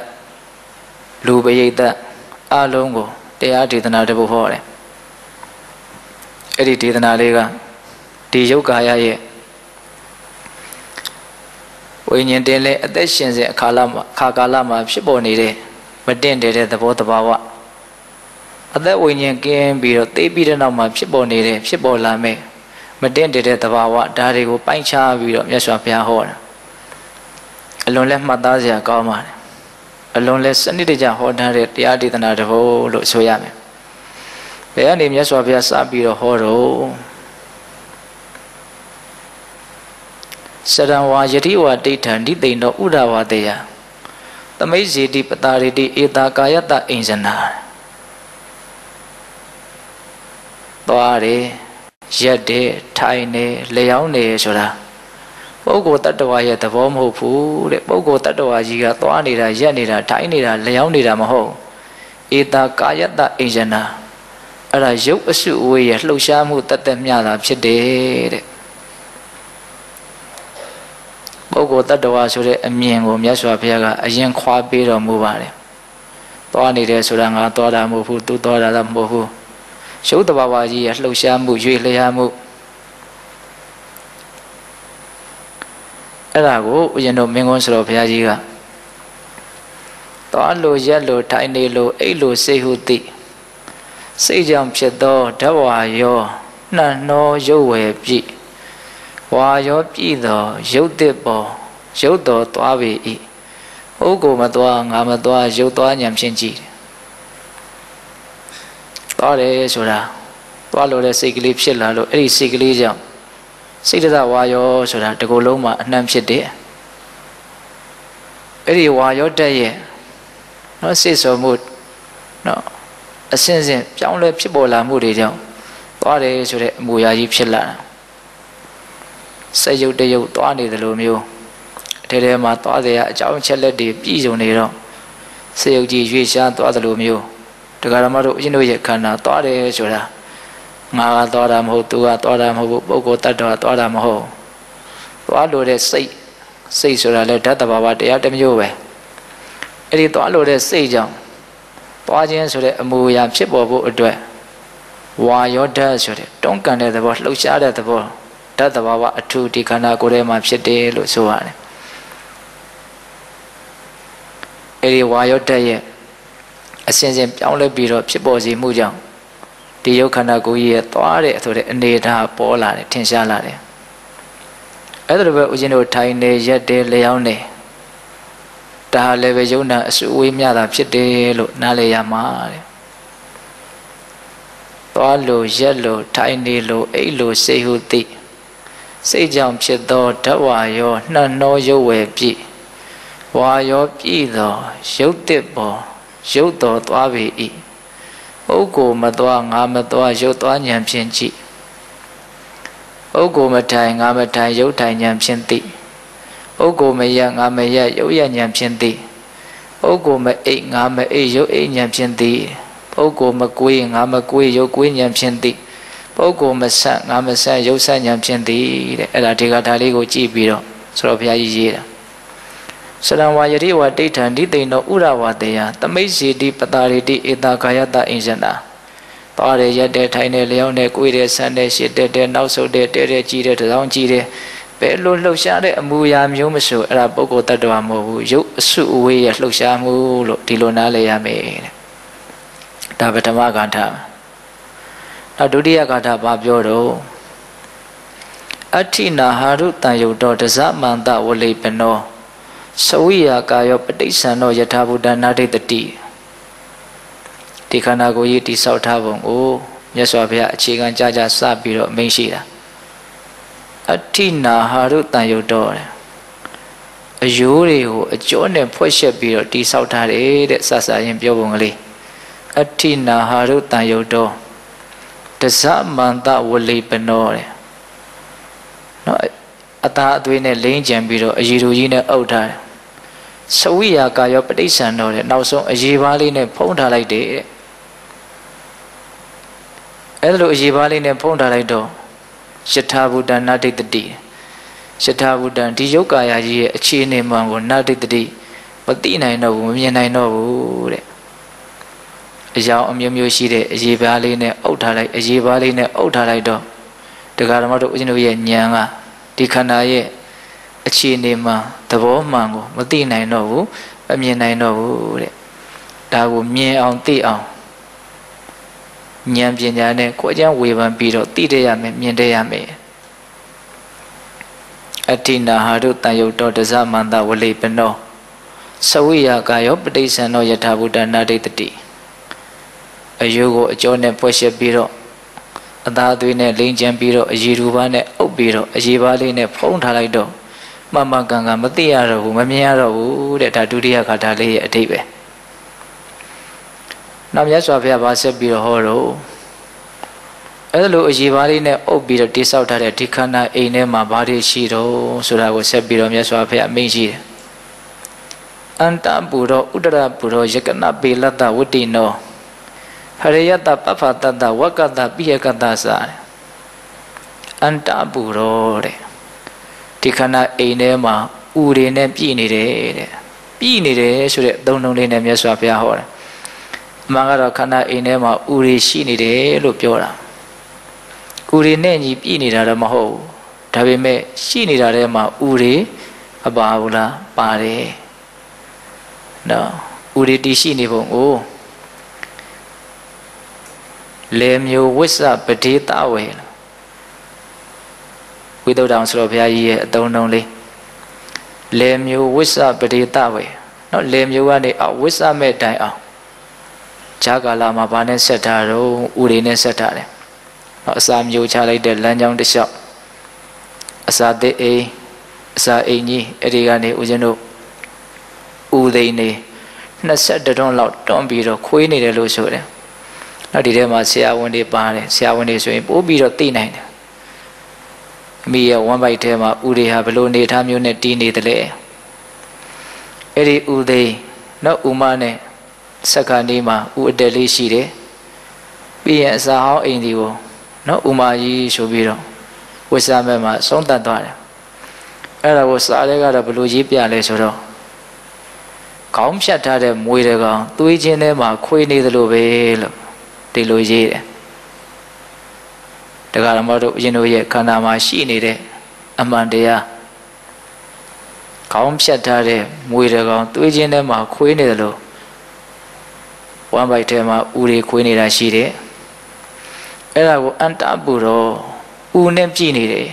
လူပိသအလုံးကိုတရားဒေသနာတပုဟောတယ်အဲ့ဒီဒေသနာလေးကဒီယုတ်ကာယရဲ့ဝိညာဉ်တင်လဲအသက်ရှင်စဉ်အခါလမှာခါကာလမှာဖြစ်ပေါ်နေတဲ့မတင့်တယ်တဲ့သဘောတဘာဝ အသက်ဝိညာဉ်ကင်းပြီးတော့သိပြီးတဲ့နောက်မှာဖြစ်ပေါ်နေတဲ့ဖြစ်ပေါ်လာမဲ့မတင့်တယ်တဲ့သဘာဝဒါတွေကိုပိုင်းခြားပြီးတော့မြတ်စွာဘုရားဟောတာအလွန်လဲမှတ်သားစရာကောင်းပါတယ်အလွန်လဲစနစ်တကျဟောထားတဲ့တရားဒေသနာတဘောလို့ဆိုရမယ်ဘယ်ကနေမြတ်စွာဘုရားစပြီးတော့ဟောတော့စရံဝါယတိဝဒိဋ္ဌံဒိသိဏောဥဒဝါတေယသမိဇေတိပတာရိတိဧတာကာယတအိဉ္စနာ သွားတယ်ရက်တယ်ထိုင်တယ်လျောင်းတယ်ဆိုတာပုဂ္ဂိုလ်တ attva ရဲ့သဘောမဟုတ်ဘူးတဲ့ပုဂ္ဂိုလ်တ attva ကြီးကသွားနေတာရက်နေတာထိုင်နေတာလျောင်းနေတာမဟုတ်ဧတာကာယတအိဉ္စနာအဲ့ဒါရုပ်အစုအဝေးရဲ့လှုပ်ရှားမှုတတ်တတ်မြတာဖြစ်တယ်တဲ့ပုဂ္ဂဂ္ဂိုလ်တ attva ဆိုတဲ့အမြင်ကိုမြတ်စွာဘုရားကအရင်ခွာပေးတော်မူပါတယ်သွားနေတယ်ဆိုတာငါသွားတာမဟုတ်ဘူးသူသွားတာလည်းမဟုတ်ဘူး ရုပ်တဘာဝကြီးရလှုပ်ရှားမှုရွေ့လျားမှုအဲ့ဒါကိုဦးဇင်းတို့မင်းကုန်းဆိုတော်ဘုရားကြီးကသွားလို့ရက်လို့ထိုင်နေလို့အိတ်လို့စိတ်ဟုသိစိတ်ကြောင့်ဖြစ်သောဓဝါယောနှံ့နှောရုပ်ဝယ်ပြည့်ဝါရောပြည့်သောရုပ်တစ်ပေါ်ရုပ်တော်သွားပေ၏ဟုတ်ကိုမသွားငါမသွားရုပ်သွားညံဖြင့်ကြည့် သွားတယ်ဆိုတာသွားလို့တဲ့စိတ်ကလေးဖြစ်လာလို့အဲ့ဒီစိတ်ကလေးကြောင့်စိတ်တဝါယောဆိုတာတကူလုံးမှာအနှံ့ဖြစ်တယ်အဲ့ဒီဝါယောတက်ရဲ့နော်စိတ်ဆိုမှုနော်အစင်းစင်းပြောင်းလဲဖြစ်ပေါ်လာမှုတွေကြောင့်သွားတယ်ဆိုတဲ့အမူအရာကြီးဖြစ်လာတာစက်ရုပ်တရုပ်သွားနေတယ်လို့မျိုးအထဲထဲမှာသွားတယ်အကြောင်းချက်လက်တွေပြည့်စုံနေတော့စက်ရုပ်ကြီးရွေ့ရှားသွားတယ်လို့မျိုး တရားဓမ္မတို့အရှင်တို့ရဲ့ခန္ဓာသွားတယ်ဆိုတာငါကသွားတာမဟုတ်သူကသွားတာမဟုတ်ဘူးပုဂ္ဂိုလ်တ attva သွားတာမဟုတ်သွားလို့တဲ့စိတ်စိတ်ဆိုတာလဲဓာတ်တဘာဝတရားတစ်မျိုးပဲအဲ့ဒီသွားလို့တဲ့စိတ်ကြောင့်သွားခြင်းဆိုတဲ့အမူအရာဖြစ်ပေါ်ဖို့အတွက်ဝါယောဓာတ်ဆိုတဲ့တွန်းကန်တဲ့သဘောလှုပ်ရှားတဲ့သဘောဓာတ်တဘာဝအထူးဒီခန္ဓာကိုယ်ထဲမှာဖြစ်တယ်လို့ဆိုရတယ်အဲ့ဒီဝါယောဓာတ်ရဲ့ အစဉ်စဉ်ပြောင်းလဲပြီးတော့ဖြစ်ပေါ်စေမှုကြောင့်ဒီယုတ်ခန္ဓာကိုယ်ကြီးရဲ့သွားတဲ့ဆိုတဲ့အနေအထားပေါ်လာတယ်ထင်ရှားလာတယ်အဲ့ဒါလိုပဲဦးဇင်းတို့ထိုင်နေရက်တယ်လျောင်းနေဒါလည်းပဲယုံနာအစူဝေးမြတာဖြစ်တယ်လို့နားလည်ရမှာတဲ့သွားလို့ရက်လို့ထိုင်နေလို့အိတ်လို့စိတ်ဟုသိစိတ်ကြောင့်ဖြစ်သောဓဝါယောနှံ့နှောရုပ်ဝယ်ပြည့်ဝါယောပြည့်သောရုပ်တစ်ပေါ် ရုပ်တော်သွားပေ၏ပုဂ္ဂိုလ်မသွားငါမသွားရုပ်သွားဉာဏ်ဖြင့်ကြည့်ပုဂ္ဂိုလ်မထိုင်ငါမထိုင်ရုပ်ထိုင်ဉာဏ်ဖြင့်သိပုဂ္ဂိုလ်မရငါမရရုပ်ရဉာဏ်ဖြင့်သိပုဂ္ဂိုလ်မအိတ်ငါမအိတ်ရုပ်အိတ်ဉာဏ်ဖြင့်သိပုဂ္ဂိုလ်မကွေးငါမကွေးရုပ်ကွေးဉာဏ်ဖြင့်သိပုဂ္ဂိုလ်မဆက်ငါမဆက်ရုပ်ဆက်ဉာဏ်ဖြင့်သိတဲ့အဲ့ဒါဒီကထာလေးကိုကြည့်ပြီးတော့ဆိုတော့ဘုရားကြီးရေးတာ စရံဝါယတိဝတိဋ္ဌံဒီသိဏောဥရဝတေယသမိတ်စီတိပတာရိတိဧတာကာယတအင်ဇနာသွားတယ်ရက်တယ်ထိုင်တယ်လျောင်းတယ်ကိုယ်တယ်ဆန်းတယ်ရှစ်တယ်တယ်နောက်ဆုတ်တယ်တဲတယ်ကြီးတယ်တစောင်းကြီးတယ်ဘယ်လိုလှုပ်ရှားတဲ့အမူအရာမျိုးမဆိုအဲ့ဒါပုဂ္ဂိုလ်တ attva မဟုတ်ဘူးရုပ်အစုအဝေးရဲ့လှုပ်ရှားမှုလို့ဒီလိုနားလည်ရမယ်တဲ့ဒါပထမကထာနောက်ဒုတိယကထာဘာပြောတော့အဋ္ဌိနာဟာရုတန်ယုတ်တော်တဇမန္တဝလိပနော သဝိယာကာယောပဋိစ္ဆန်သောယထာဘုဒ္ဓနာဒိတတိဒီခန္ဓာကိုယ်ကြီးတိဆောက်ထားပုံကိုမြတ်စွာဘုရားအခြေခံကြကြစပြီးတော့မိန့်ရှိတာအဋ္ဌိနာဟာရုတန်ယုတ်တော်အယိုးတွေကိုအကျော်နဲ့ဖွဲ့ရှက်ပြီးတော့တိဆောက်ထားတယ်တဲ့ဆဆာရင်ပြောပုံကလေးအဋ္ဌိနာဟာရုတန်ယုတ်တော်တဇမန္တဝလိပနောတဲ့နော် အသားအသွေးနဲ့လိမ့်ကြံပြီးတော့အရည်တူကြီးနဲ့အုပ်ထားတယ်စဝိယာကာယောပဋိစ္ဆန်တော်တဲ့နောက်ဆုံးအရေးပါးလေးနဲ့ဖုံးထားလိုက်တယ်တဲ့အဲ့လိုအရေးပါးလေးနဲ့ဖုံးထားလိုက်တော့ယထာဘူတနာဒိတ္တိယထာဘူတဒီယုတ်ကာယကြီးရဲ့အခြေအနေမှန်ကိုနာဒိတ္တိမသိနိုင်တော့ဘူးမမြင်နိုင်တော့ဘူးတဲ့အကြောင်းအမျိုးမျိုးရှိတဲ့အရေးပါးလေးနဲ့အုပ်ထားလိုက်အရေးပါးလေးနဲ့အုပ်ထားလိုက်တော့တရားဓမ္မတို့ဦးဇင်းတို့ရဲ့ဉာဏ်က ဒီခန္ဓာရဲ့အခြေအနေမှသဘောမှန်ကိုမသိနိုင်တော့ဘူးမမြင်နိုင်တော့ဘူးတဲ့ဒါကိုမြင်အောင်သိအောင်ဉာဏ်ပညာနဲ့ကိုယ်ကျမ်းဝေဖန်ပြီးတော့သိတဲ့ရမယ်မြင်တဲ့ရမယ်အဋ္ဌိနာဟာရုတန်ယုတ်တော်တဇမန္တဝလိပနောသဝိယကာယောပဋိစ္ဆန်သောယထာဘုဒ္ဓနာဒိတတိအယုကိုအကျော်နဲ့ဖွဲ့ရှက်ပြီးတော့ အသားသွေးနဲ့လိမ့်ချမ်းပြီးတော့အရည်ရူပါနဲ့အုပ်ပြီးတော့အရည်ပါလေးနဲ့ဖုံးထားလိုက်တော့မမကန်ကန်မသိရတော့ဘူးမမြင်ရတော့ဘူးတဲ့ဒါဒုတိယခါဒါလေးရဲ့အတိတ်ပဲနောက်မြတ်စွာဘုရားဗာဆက်ပြီးတော့ဟောတော့အဲ့လိုအရည်ပါလေးနဲ့အုပ်ပြီးတော့တိဆောက်ထားတဲ့ဒီခန္ဓာအိမ်ထဲမှာဘာတွေရှိတော့ဆိုတာကိုဆက်ပြီးတော့မြတ်စွာဘုရားအမိန့်ရှိတယ်အန္တပူရောဥဒရပူရောယကနပေလတ္တဝတ္တိနော ဟရိယတပပတတဝကတပိယကတစာအန္တပူရောတဲ့ဒီခန္ဓာအိမ်ထဲမှာဥဥတွေနဲ့ပြည်နေတယ်တဲ့ပြည်နေတယ်ဆိုတဲ့အသုံးလုံးလေးနဲ့မြတ်စွာဘုရားဟောတယ်အမှန်ကတော့ခန္ဓာအိမ်ထဲမှာဥတွေရှိနေတယ်လို့ပြောတာဥတွေနဲ့ညီပြည်နေတာတော့မဟုတ်ဘူးဒါပေမဲ့ရှိနေတာထဲမှာဥတွေအပါဘူးလားပါတယ်နော်ဥတွေတည်ရှိနေပုံကို လေမျိုးဝိစ္စပတိတဝေဝိသုဒ္ဓအောင်ဆိုတော့ဘုရားကြီးရဲ့အသုံးလုံးလေးလေမျိုးဝိစ္စပတိတဝေနော်လေမျိုးကနေအောက်ဝိစ္စမဲ့တိုင်အောင်ဈာကာလမှာဘာနဲ့ဆက်ထားတော့ဥတွေနဲ့ဆက်ထားတယ်နော်အစာမျိုးချလိုက်တဲ့လမ်းကြောင်းတစ်လျှောက်အစာသစ်အိမ်အစာအိမ်ကြီးအဲ့ဒီကနေဦးဇင်းတို့ဥသိန်းနေ22တွန်းလောက်တွန်းပြီးတော့ခွေးနေတယ်လို့ဆိုတယ် နောက်ဒီထဲမှာဆရာဝန်တွေပါတယ်ဆရာဝန်တွေဆိုရင်ပို့ပြီးတော့သိနိုင်တယ်အမိရဲ့ဝမ်းပိုက်ထဲမှာဥတွေဟာဘလို့နေထားမျိုးနဲ့တီးနေတယ်လေအဲ့ဒီဥသိန်းနော်ဥမနဲ့စက္ကနီးမှာဥအတက်လေးရှိတယ်ပြီးရင်အစာဟောင်းအိမ်ဒီကိုနော်ဥမာကြီးဆိုပြီးတော့ဝိစာမဲ့မှာဆုံးတတ်သွားတယ်အဲ့ဒါကိုစားတဲ့ကတော့ဘလို့ရေးပြလဲဆိုတော့ခေါင်းဖြတ်ထားတဲ့မွေတကောင်သွေးချင်းထဲမှာခွေးနေသလိုပဲလို့ ဒီလိုရေးတယ်တက္ကရာမတို့အရင်တို့ရဲ့ခန္ဓာမှာရှိနေတဲ့အမှန်တရားခေါင်းဖြတ်ထားတဲ့မွေတကောင်သွေးချင်းထဲမှာခွေးနေသလိုဝမ်းပိုက်ထဲမှာဥတွေခွေးနေတာရှိတယ်အဲ့ဒါကိုအန္တပူတော့ဥနဲ့ပြည်နေတယ်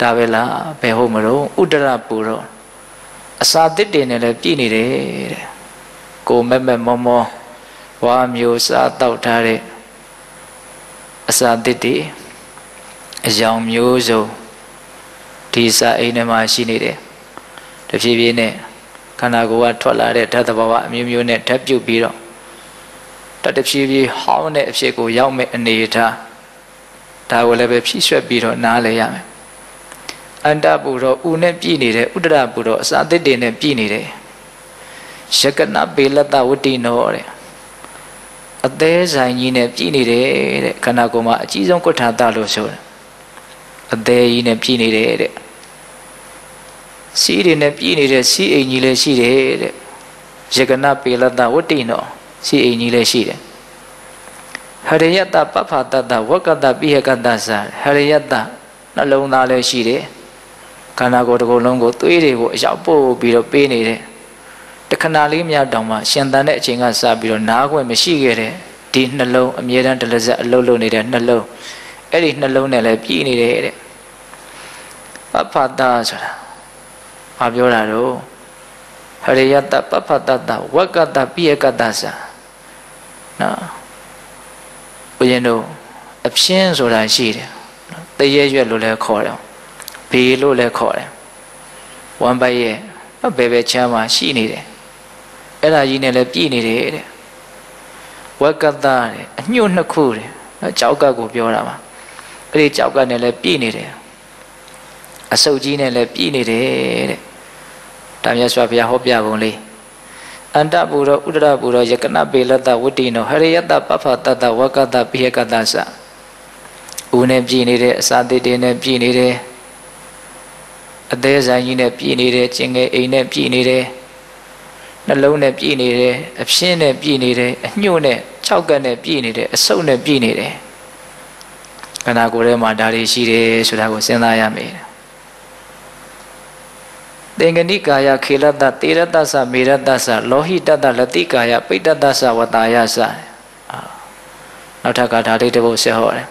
ဒါပဲလားဘယ်ဟုတ်မလို့ဥဒရပူတော့အစာတစ်တွေနဲ့လည်းပြည်နေတယ်တဲ့ကိုမက်မက်မောမော ဝါမျိုးစားတောက်ထားတဲ့အစာတစ်တွေအယောင်မျိုးစုံဒီစာအိမ်ထဲမှာရှိနေတယ်တဖြည်းဖြည်းနဲ့ခန္ဓာကိုယ်ကထွက်လာတဲ့ဓာတ်သဘာဝအမျိုးမျိုးနဲ့ဓာတ်ပြုတ်ပြီးတော့တတဖြည်းဖြည်းဟောင်းတဲ့အဖြစ်ကိုရောက်မဲ့အနေထားဒါကိုလည်းပဲဖြည့်ဆွက်ပြီးတော့နားလဲရမယ်အန္တပူတော့ဥနဲ့ပြည်နေတဲ့ဥဒရပူတော့အစာသစ်တွေနဲ့ပြည်နေတယ်ယကနပေလတဝတိနောတဲ့ အသေးဆိုင်ကြီးနဲ့ပြည်နေတယ်တဲ့ခန္ဓာကိုယ်မှာအကြီးဆုံးကုဋ္ဌာတလို့ဆိုတယ်အသေးကြီးနဲ့ပြည်နေတယ်တဲ့စီးတွေနဲ့ပြည်နေတဲ့စီးအိမ်ကြီးလည်းရှိတယ်တဲ့ယကနပေလတဝတိနောစီးအိမ်ကြီးလည်းရှိတယ်ဟရိယတပပ္ဖတတဝကတပိဟကတသဟရိယတနှလုံးသားလည်းရှိတယ်ခန္ဓာကိုယ်တစ်ခုလုံးကိုသွေးတွေကိုအရောက်ပို့ပြီးတော့ပေးနေတယ် တခဏလေးများတောင်မှရှင်သန်တဲ့အချိန်ကစပြီးတော့နားခွင့်မရှိခဲ့တဲ့ဒီနှလုံးအမြဲတမ်းတလဇက်အလုံးလုံးနေတဲ့နှလုံးအဲ့ဒီနှလုံးနဲ့လည်းပြည်နေတယ်တဲ့ပပ္ဖတဆိုတာဘာပြောတာတော့ဟရိယတပပ္ဖတတဝကတပိဟကတသနော်ဘုရင်တို့အပြင်းဆိုတာရှိတယ်တရေရွက်လို့လည်းခေါ်တယ်ဘေလို့လည်းခေါ်တယ်ဝမ်ပိုက်ရဲ့ဘယ်ဘယ်ချမ်းမှာရှိနေတယ် အဲ့ဒါကြီးနဲ့လည်းပြည်နေတယ်တဲ့ဝက်ကတတဲ့အညှို့နှစ်ခုတဲ့ကြောက်ကကိုပြောတာပါအဲ့ဒီကြောက်ကနဲ့လည်းပြည်နေတယ်အစုပ်ကြီးနဲ့လည်းပြည်နေတယ်တဲ့ဒါမြတ်စွာဘုရားဟောပြပုံလေးအန္တပူရောဥဒရပူရောယကနပေလတဝတ္တိနောဟရိယတပဖတတဝကတပိယကတသဦးနဲ့ပြည်နေတဲ့အစာတိတေနဲ့ပြည်နေတယ်အသေးဆိုင်ကြီးနဲ့ပြည်နေတယ်ကျင်ငယ်အိမ်နဲ့ပြည်နေတယ် နှလုံးနဲ့ပြည်နေတယ်အဖြင်းနဲ့ပြည်နေတယ်အညှို့နဲ့၆ကက်နဲ့ပြည်နေတယ်အဆုပ်နဲ့ပြည်နေတယ်ခန္ဓာကိုယ်ထဲမှာဒါတွေရှိတယ်ဆိုတာကိုစဉ်းစားရမယ်သင်္ကနိကာယခေလတ္တတေရတ္တသမေရတ္တသလောဟိတတ္တလတိကာယပိဋ္ဌတ္တသဝတာယသနောက်ထပ်ကဒါလေးတစ်ပုဒ်ဆက်ဟောတယ်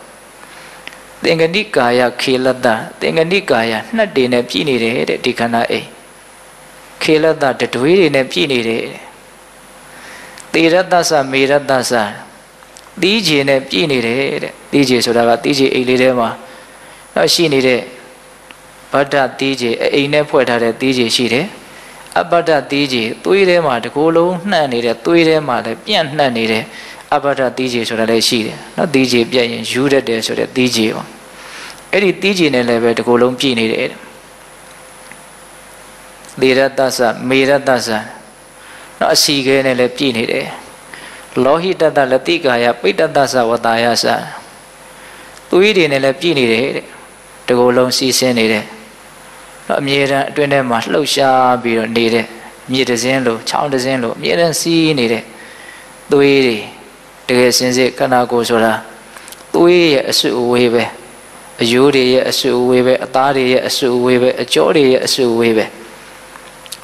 သင်္ကနိကာယခေလတ္တသင်္ကနိကာယနှက်တွေနဲ့ပြည်နေတယ်တဲ့ဒီခန္ဓာအိမ် ခေလတ္တတတွေးတွေနဲ့ပြည်နေတယ်တေရတ္တသမေရတ္တသသီးခြေနဲ့ပြည်နေတယ်တဲ့သီးခြေဆိုတာကသီးခြေအိမ်လေးထဲမှာတော့ရှိနေတဲ့ဗဒ္ဒတီးကြီးအိမ်နဲ့ဖွဲ့ထားတဲ့တီးကြီးရှိတယ်အပဒ္ဒတီးကြီးသွေးထဲမှာတကိုယ်လုံးနှံ့နေတဲ့သွေးထဲမှာလည်းပြန့်နှံ့နေတဲ့အပဒ္ဒတီးကြီးဆိုတာလည်းရှိတယ်နော်တီးကြီးပြက်ရင်ယူရက်တယ်ဆိုတဲ့တီးကြီးပေါ့အဲ့ဒီတီးကြီးနဲ့လည်းပဲတကိုယ်လုံးပြည့်နေတယ် သေရတ္တသမေရတ္တသနော်အစီခဲနဲ့လည်းပြည့်နေတယ်လောဟိတတလတိကာယပိဋ္ဌတ္တသဝတာယသသွေးတွေနဲ့လည်းပြည့်နေတယ်တဲ့တကိုယ်လုံးစီးဆင်းနေတဲ့တော့အမြဲတမ်းအတွင်းထဲမှာလှုပ်ရှားပြီးတော့နေတဲ့မြေတစင်းလိုချောင်းတစင်းလိုအမြဲတမ်းစီးနေတဲ့သွေးတွေတကယ်စင်စစ်ခန္ဓာကိုယ်ဆိုတာသွေးရဲ့အစုအဝေးပဲအယိုးတွေရဲ့အစုအဝေးပဲအသားတွေရဲ့အစုအဝေးပဲအကြောတွေရဲ့အစုအဝေးပဲ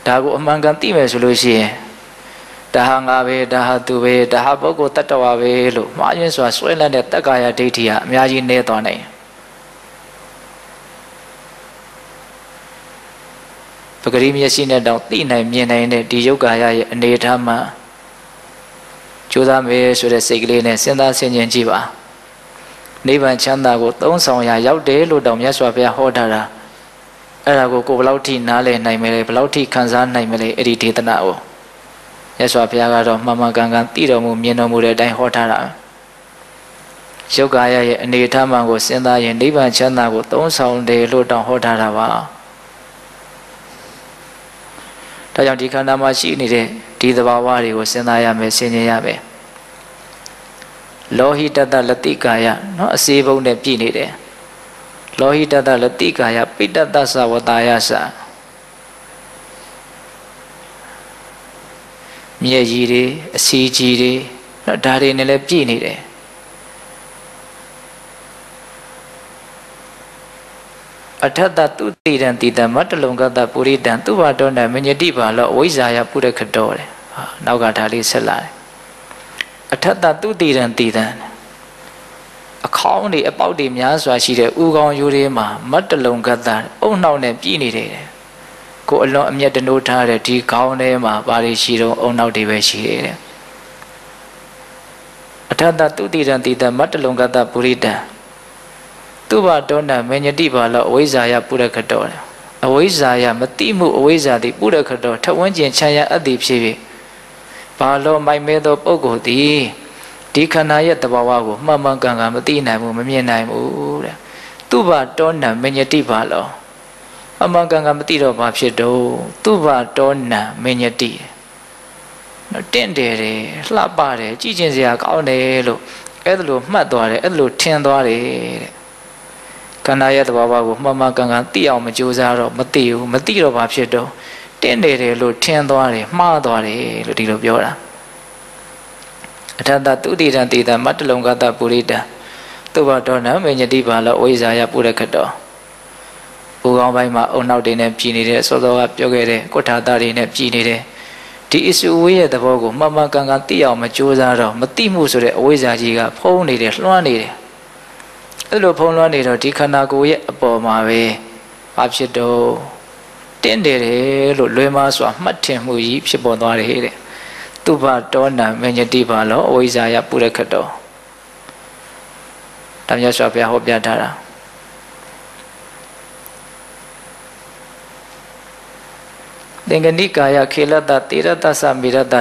ဒါကိုအမှန်ကန်သိမယ်ဆိုလို့ရှိရင်ဒါဟာငါပဲဒါဟာသူပဲဒါဟာပုဂ္ဂိုလ်တ attva ပဲလို့မှားယွင်းစွာဆွဲလန့်တဲ့တက္ကာယဒိဋ္ဌိကအများကြီးနေသွားနိုင်ပဂရိမျက်စိနဲ့တောင်သိနိုင်မြင်နိုင်တဲ့ဒီယုတ်ကာယရဲ့အနေအထားမှာကြိုးစားမယ်ဆိုတဲ့စိတ်ကလေးနဲ့စဉ်းစားဆင်ခြင်ကြည့်ပါနိဗ္ဗာန်ချမ်းသာကိုသုံးဆောင်ရာရောက်တယ်လို့တောင်မြတ်စွာဘုရားဟောထားတာ အဲ့ဒါကိုကိုဘယ်လောက်ထိနားလည်နိုင်မလဲဘယ်လောက်ထိခံစားနိုင်မလဲအဲ့ဒီဒေသနာကိုမြတ်စွာဘုရားကတော့မှန်မှန်ကန်ကန်သိတော်မူမြင်တော်မူတဲ့အတိုင်းဟောထားတာယုတ်ကာယရဲ့အနေအထားမှန်ကိုစဉ်းစားရင်နိဗ္ဗာန်ချမ်းသာကိုသုံးဆောင်တယ်လို့တောင်ဟောထားတာပါဒါကြောင့်ဒီခန္ဓာမှာရှိနေတဲ့ဒီသဘာဝတွေကိုစဉ်းစားရမယ်ဆင်ခြင်ရမယ်လောဟိတတလတိကာယเนาะအစေဘုံနဲ့ပြည့်နေတယ် လောဟိတတလတိကာယပိတတသဝတာယသမြည်ကြီးတွေအစီကြီးတွေနော်ဒါတွေနဲ့လည်းပြည့်နေတယ်အထတသူတိတံတိတံမတလုံကတပုရိတံသူဘာတောနမညတိပါလောဝိဇာယပုရခတောတဲ့နောက်ကဒါလေးဆက်လာတယ်အထတသူတိတံတိတံတဲ့ အခေါင်းတွေအပေါက်တွေများစွာရှိတဲ့ဥကောင်းရိုးတွေမှာမတ္တလုံကတအုံနှောက်နဲ့ပြည်နေတယ်ကိုအလွန်အမျက်တနိုးထားတဲ့ဒီခေါင်းထဲမှာဘာတွေရှိတော့အုံနှောက်တွေပဲရှိတယ်အထတတုတိရံတိတမတ္တလုံကတပုရိတံသူဘတောဏမေညတိပါလောအဝိဇ္ဇာယပုရခတောအဝိဇ္ဇာယမတိမှုအဝိဇ္ဇာတိပုရခတောထဝန်းကျင်ခြံရအပ်သည်ဖြစ်ဖြစ်ဘာလောမိုက်မဲသောပုဂ္ဂိုလ်သည် ဒီခန္ဓာရဲ့တဘာဝကိုမှန်မှန်ကန်ကန်မသိနိုင်ဘူးမမြင်နိုင်ဘူးတဲ့သူဘတောဏမေညတိပါလောအမှန်ကန်ကန်မသိတော့ဘာဖြစ်တော့သူဘတောဏမေညတိနော်တင့်တယ်တယ်လှပတယ်ကြည်ကျင်စရာကောင်းတယ်လို့အဲ့ဒါလိုမှတ်သွားတယ်အဲ့ဒါလိုထင်သွားတယ်တဲ့ခန္ဓာရဲ့သဘာဝကိုမှန်မှန်ကန်ကန်သိအောင်မကြိုးစားတော့မသိဘူးမသိတော့ဘာဖြစ်တော့တင်းနေတယ်လို့ထင်သွားတယ်မှားသွားတယ်လို့ဒီလိုပြောတာ အထတသုတိတံတေတမတ္တလုံကတပုရိတံသုဘတော်နမေညတိပါလောဝိဇာယပုရခတောဘူကောင်းပိုင်းမှာအုံနောက်တွေနဲ့ပြည်နေတဲ့စောစောကပြောခဲ့တဲ့ကုဋ္ဌာတတွေနဲ့ပြည်နေတဲ့ဒီအစုဝေးရဲ့သဘောကိုမှန်မှန်ကန်ကန်သိအောင်မကြိုးစားတော့မသိမှုဆိုတဲ့အဝိဇ္ဇာကြီးကဖုံးနေတယ်လွှမ်းနေတယ်အဲ့လိုဖုံးလွှမ်းနေတော့ဒီခန္ဓာကိုယ်ရဲ့အပေါ်မှာပဲဘာဖြစ်တော့တင်းတယ်တယ်လို့လွယ်မစွာမှတ်ထင်မှုကြီးဖြစ်ပေါ်သွားတယ်တဲ့ သူဘတောနာမညတိပါလောအဝိဇ္ဇာယပုရခတောတမယစွာဘုရားဟောပြထားတာသင်္ကဏိကာယခေလတတေရတသမေရတသ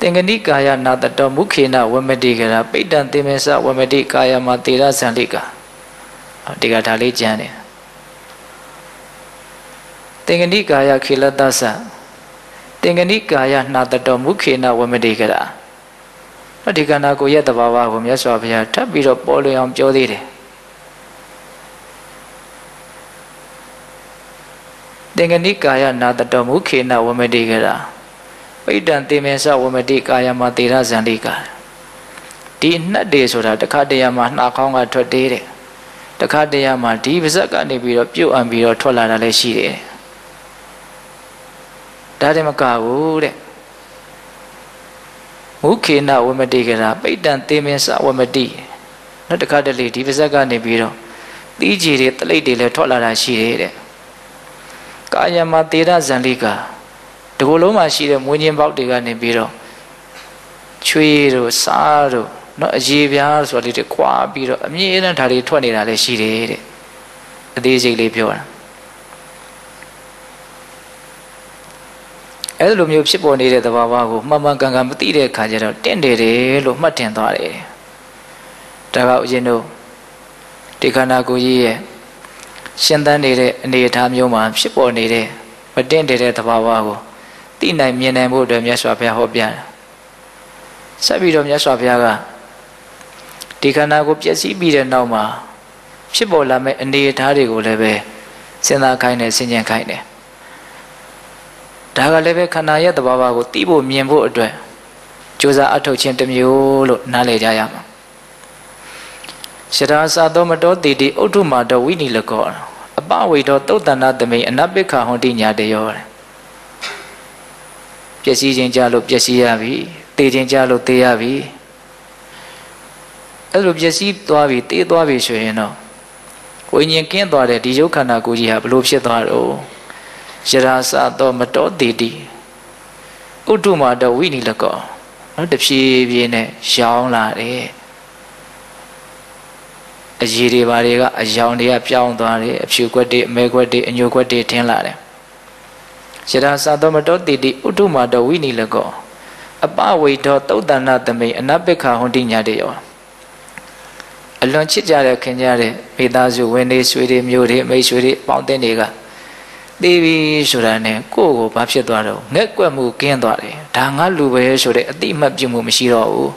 သင်္ကဏိကာယနာတတောမုခေနဝမတိကရာပိဋ္ဌံသေမေသဝမတိကာယမတေရဇန္တိကာဒီကဒါလေးကြမ်းတယ်သင်္ကဏိကာယခေလတသ သင်္ကဏိကာယနာတတောမုခေနဝမတိကရာဒီကနာကိုရဲ့တဘာဝကိုမြတ်စွာဘုရားထပ်ပြီးတော့ပေါ်လွင်အောင်ပြောသေးတယ်သင်္ကဏိကာယနာတတောမုခေနဝမတိကရာပိဋ္ဌံသေမေသဝမတိကာယမတေရဇန္တိကာဒီနှက်တွေဆိုတာတခါတရံမှာနှာခေါင်းကထွက်သေးတယ်တခါတရံမှာဒီပါဇက်ကနေပြီးတော့ပြုတ်အံပြီးတော့ထွက်လာတာလည်းရှိတယ် ဒါတည်းမကဘူးတဲ့မုခေနဝမတိကရာပိဋ္ဌံသေမေသဝမတိနောက်တခါတလေဒီပါဇက်ကနေပြီးတော့သီးကြီးတွေတလိပ်တွေလည်းထွက်လာတာရှိတယ်တဲ့ကာယမတေရဇန္တိကာတကူလုံးမှာရှိတဲ့မွေးချင်းပေါက်တွေကနေပြီးတော့ချွေးတို့စားတို့နော်အရေပြားဆိုတာလေးတွေခွာပြီးတော့အမြဲတမ်းဒါတွေထွက်နေတာလည်းရှိတယ်တဲ့အသေးစိတ်လေးပြောတာ အဲ့လိုမျိုးဖြစ်ပေါ်နေတဲ့သဘာဝကိုမှန်မှန်ကန်ကန်မသိတဲ့အခါကျတော့တင့်တယ်တယ်လို့မှတ်တင်သွားတယ်ဒါကဥရှင်တို့ဒီခန္ဓာကိုယ်ကြီးရဲ့ရှင်းတန်းနေတဲ့အနေအထားမျိုးမှာဖြစ်ပေါ်နေတဲ့မတင့်တယ်တဲ့သဘာဝကိုသိနိုင်မြင်နိုင်ဖို့အတွက်မြတ်စွာဘုရားဟောပြတယ်ဆက်ပြီးတော့မြတ်စွာဘုရားကဒီခန္ဓာကိုပျက်စီးပြီးတဲ့နောက်မှာဖြစ်ပေါ်လာမယ့်အနေအထားတွေကိုလည်းပဲစဉ်းစားခိုင်းတယ်ဆင်ခြင်ခိုင်းတယ် ဒါကလည်းပဲခန္ဓာရဲ့သဘာဝကိုသိဖို့မြင်ဖို့အတွက်ကြိုးစားအထောက်ခြင်းတစ်မျိုးလို့နားလည်ကြရမှာရှရာသာသောမတော်တိတိဥဒ္ဓမာတော်ဝိနိလကောအပဝေတော်သုတ်တန္တသမိအနပိခဟွန်တိညာတယောတဲ့ပျက်စီးခြင်းကြလို့ပျက်စီးရပြီတေခြင်းကြလို့တေးရပြီအဲ့လိုပျက်စီးသွားပြီတေးသွားပြီဆိုရင်တော့ဝိညာဉ်ကင်းသွားတဲ့ဒီရုပ်ခန္ဓာကိုယ်ကြီးဟာဘလို့ဖြစ်သွားတော့ ယရာစသောမတော်တေတိဥဒ္ဓမာတော်ဝိနိလကောနော်တဖြည်းဖြည်းနဲ့ရှောင်းလာတယ်အရည်တွေဘာတွေကအယောင်တွေကပြောင်းသွားတယ်အဖြူခွက်တွေအမဲခွက်တွေအညိုခွက်တွေထင်းလာတယ်ယရာစသောမတော်တေတိဥဒ္ဓမာတော်ဝိနိလကောအပဝိတောသုတ်တနာသမိအနပိခဟွန်တိညာတေယောအလွန်ချစ်ကြတဲ့ခင်ကြတဲ့မိသားစုဝင်တွေဆွေတွေမျိုးတွေမိတ်ဆွေတွေပေါင်းတဲ့တွေက သိပြီဆိုတာနဲ့ကိုယ့်ကိုဘာဖြစ်သွားတော့ငက်ကွက်မှုကင်းသွားတယ်ဒါငါလူပဲဆိုတဲ့အတိအမှတ်ပြုမှုမရှိတော့ဘူး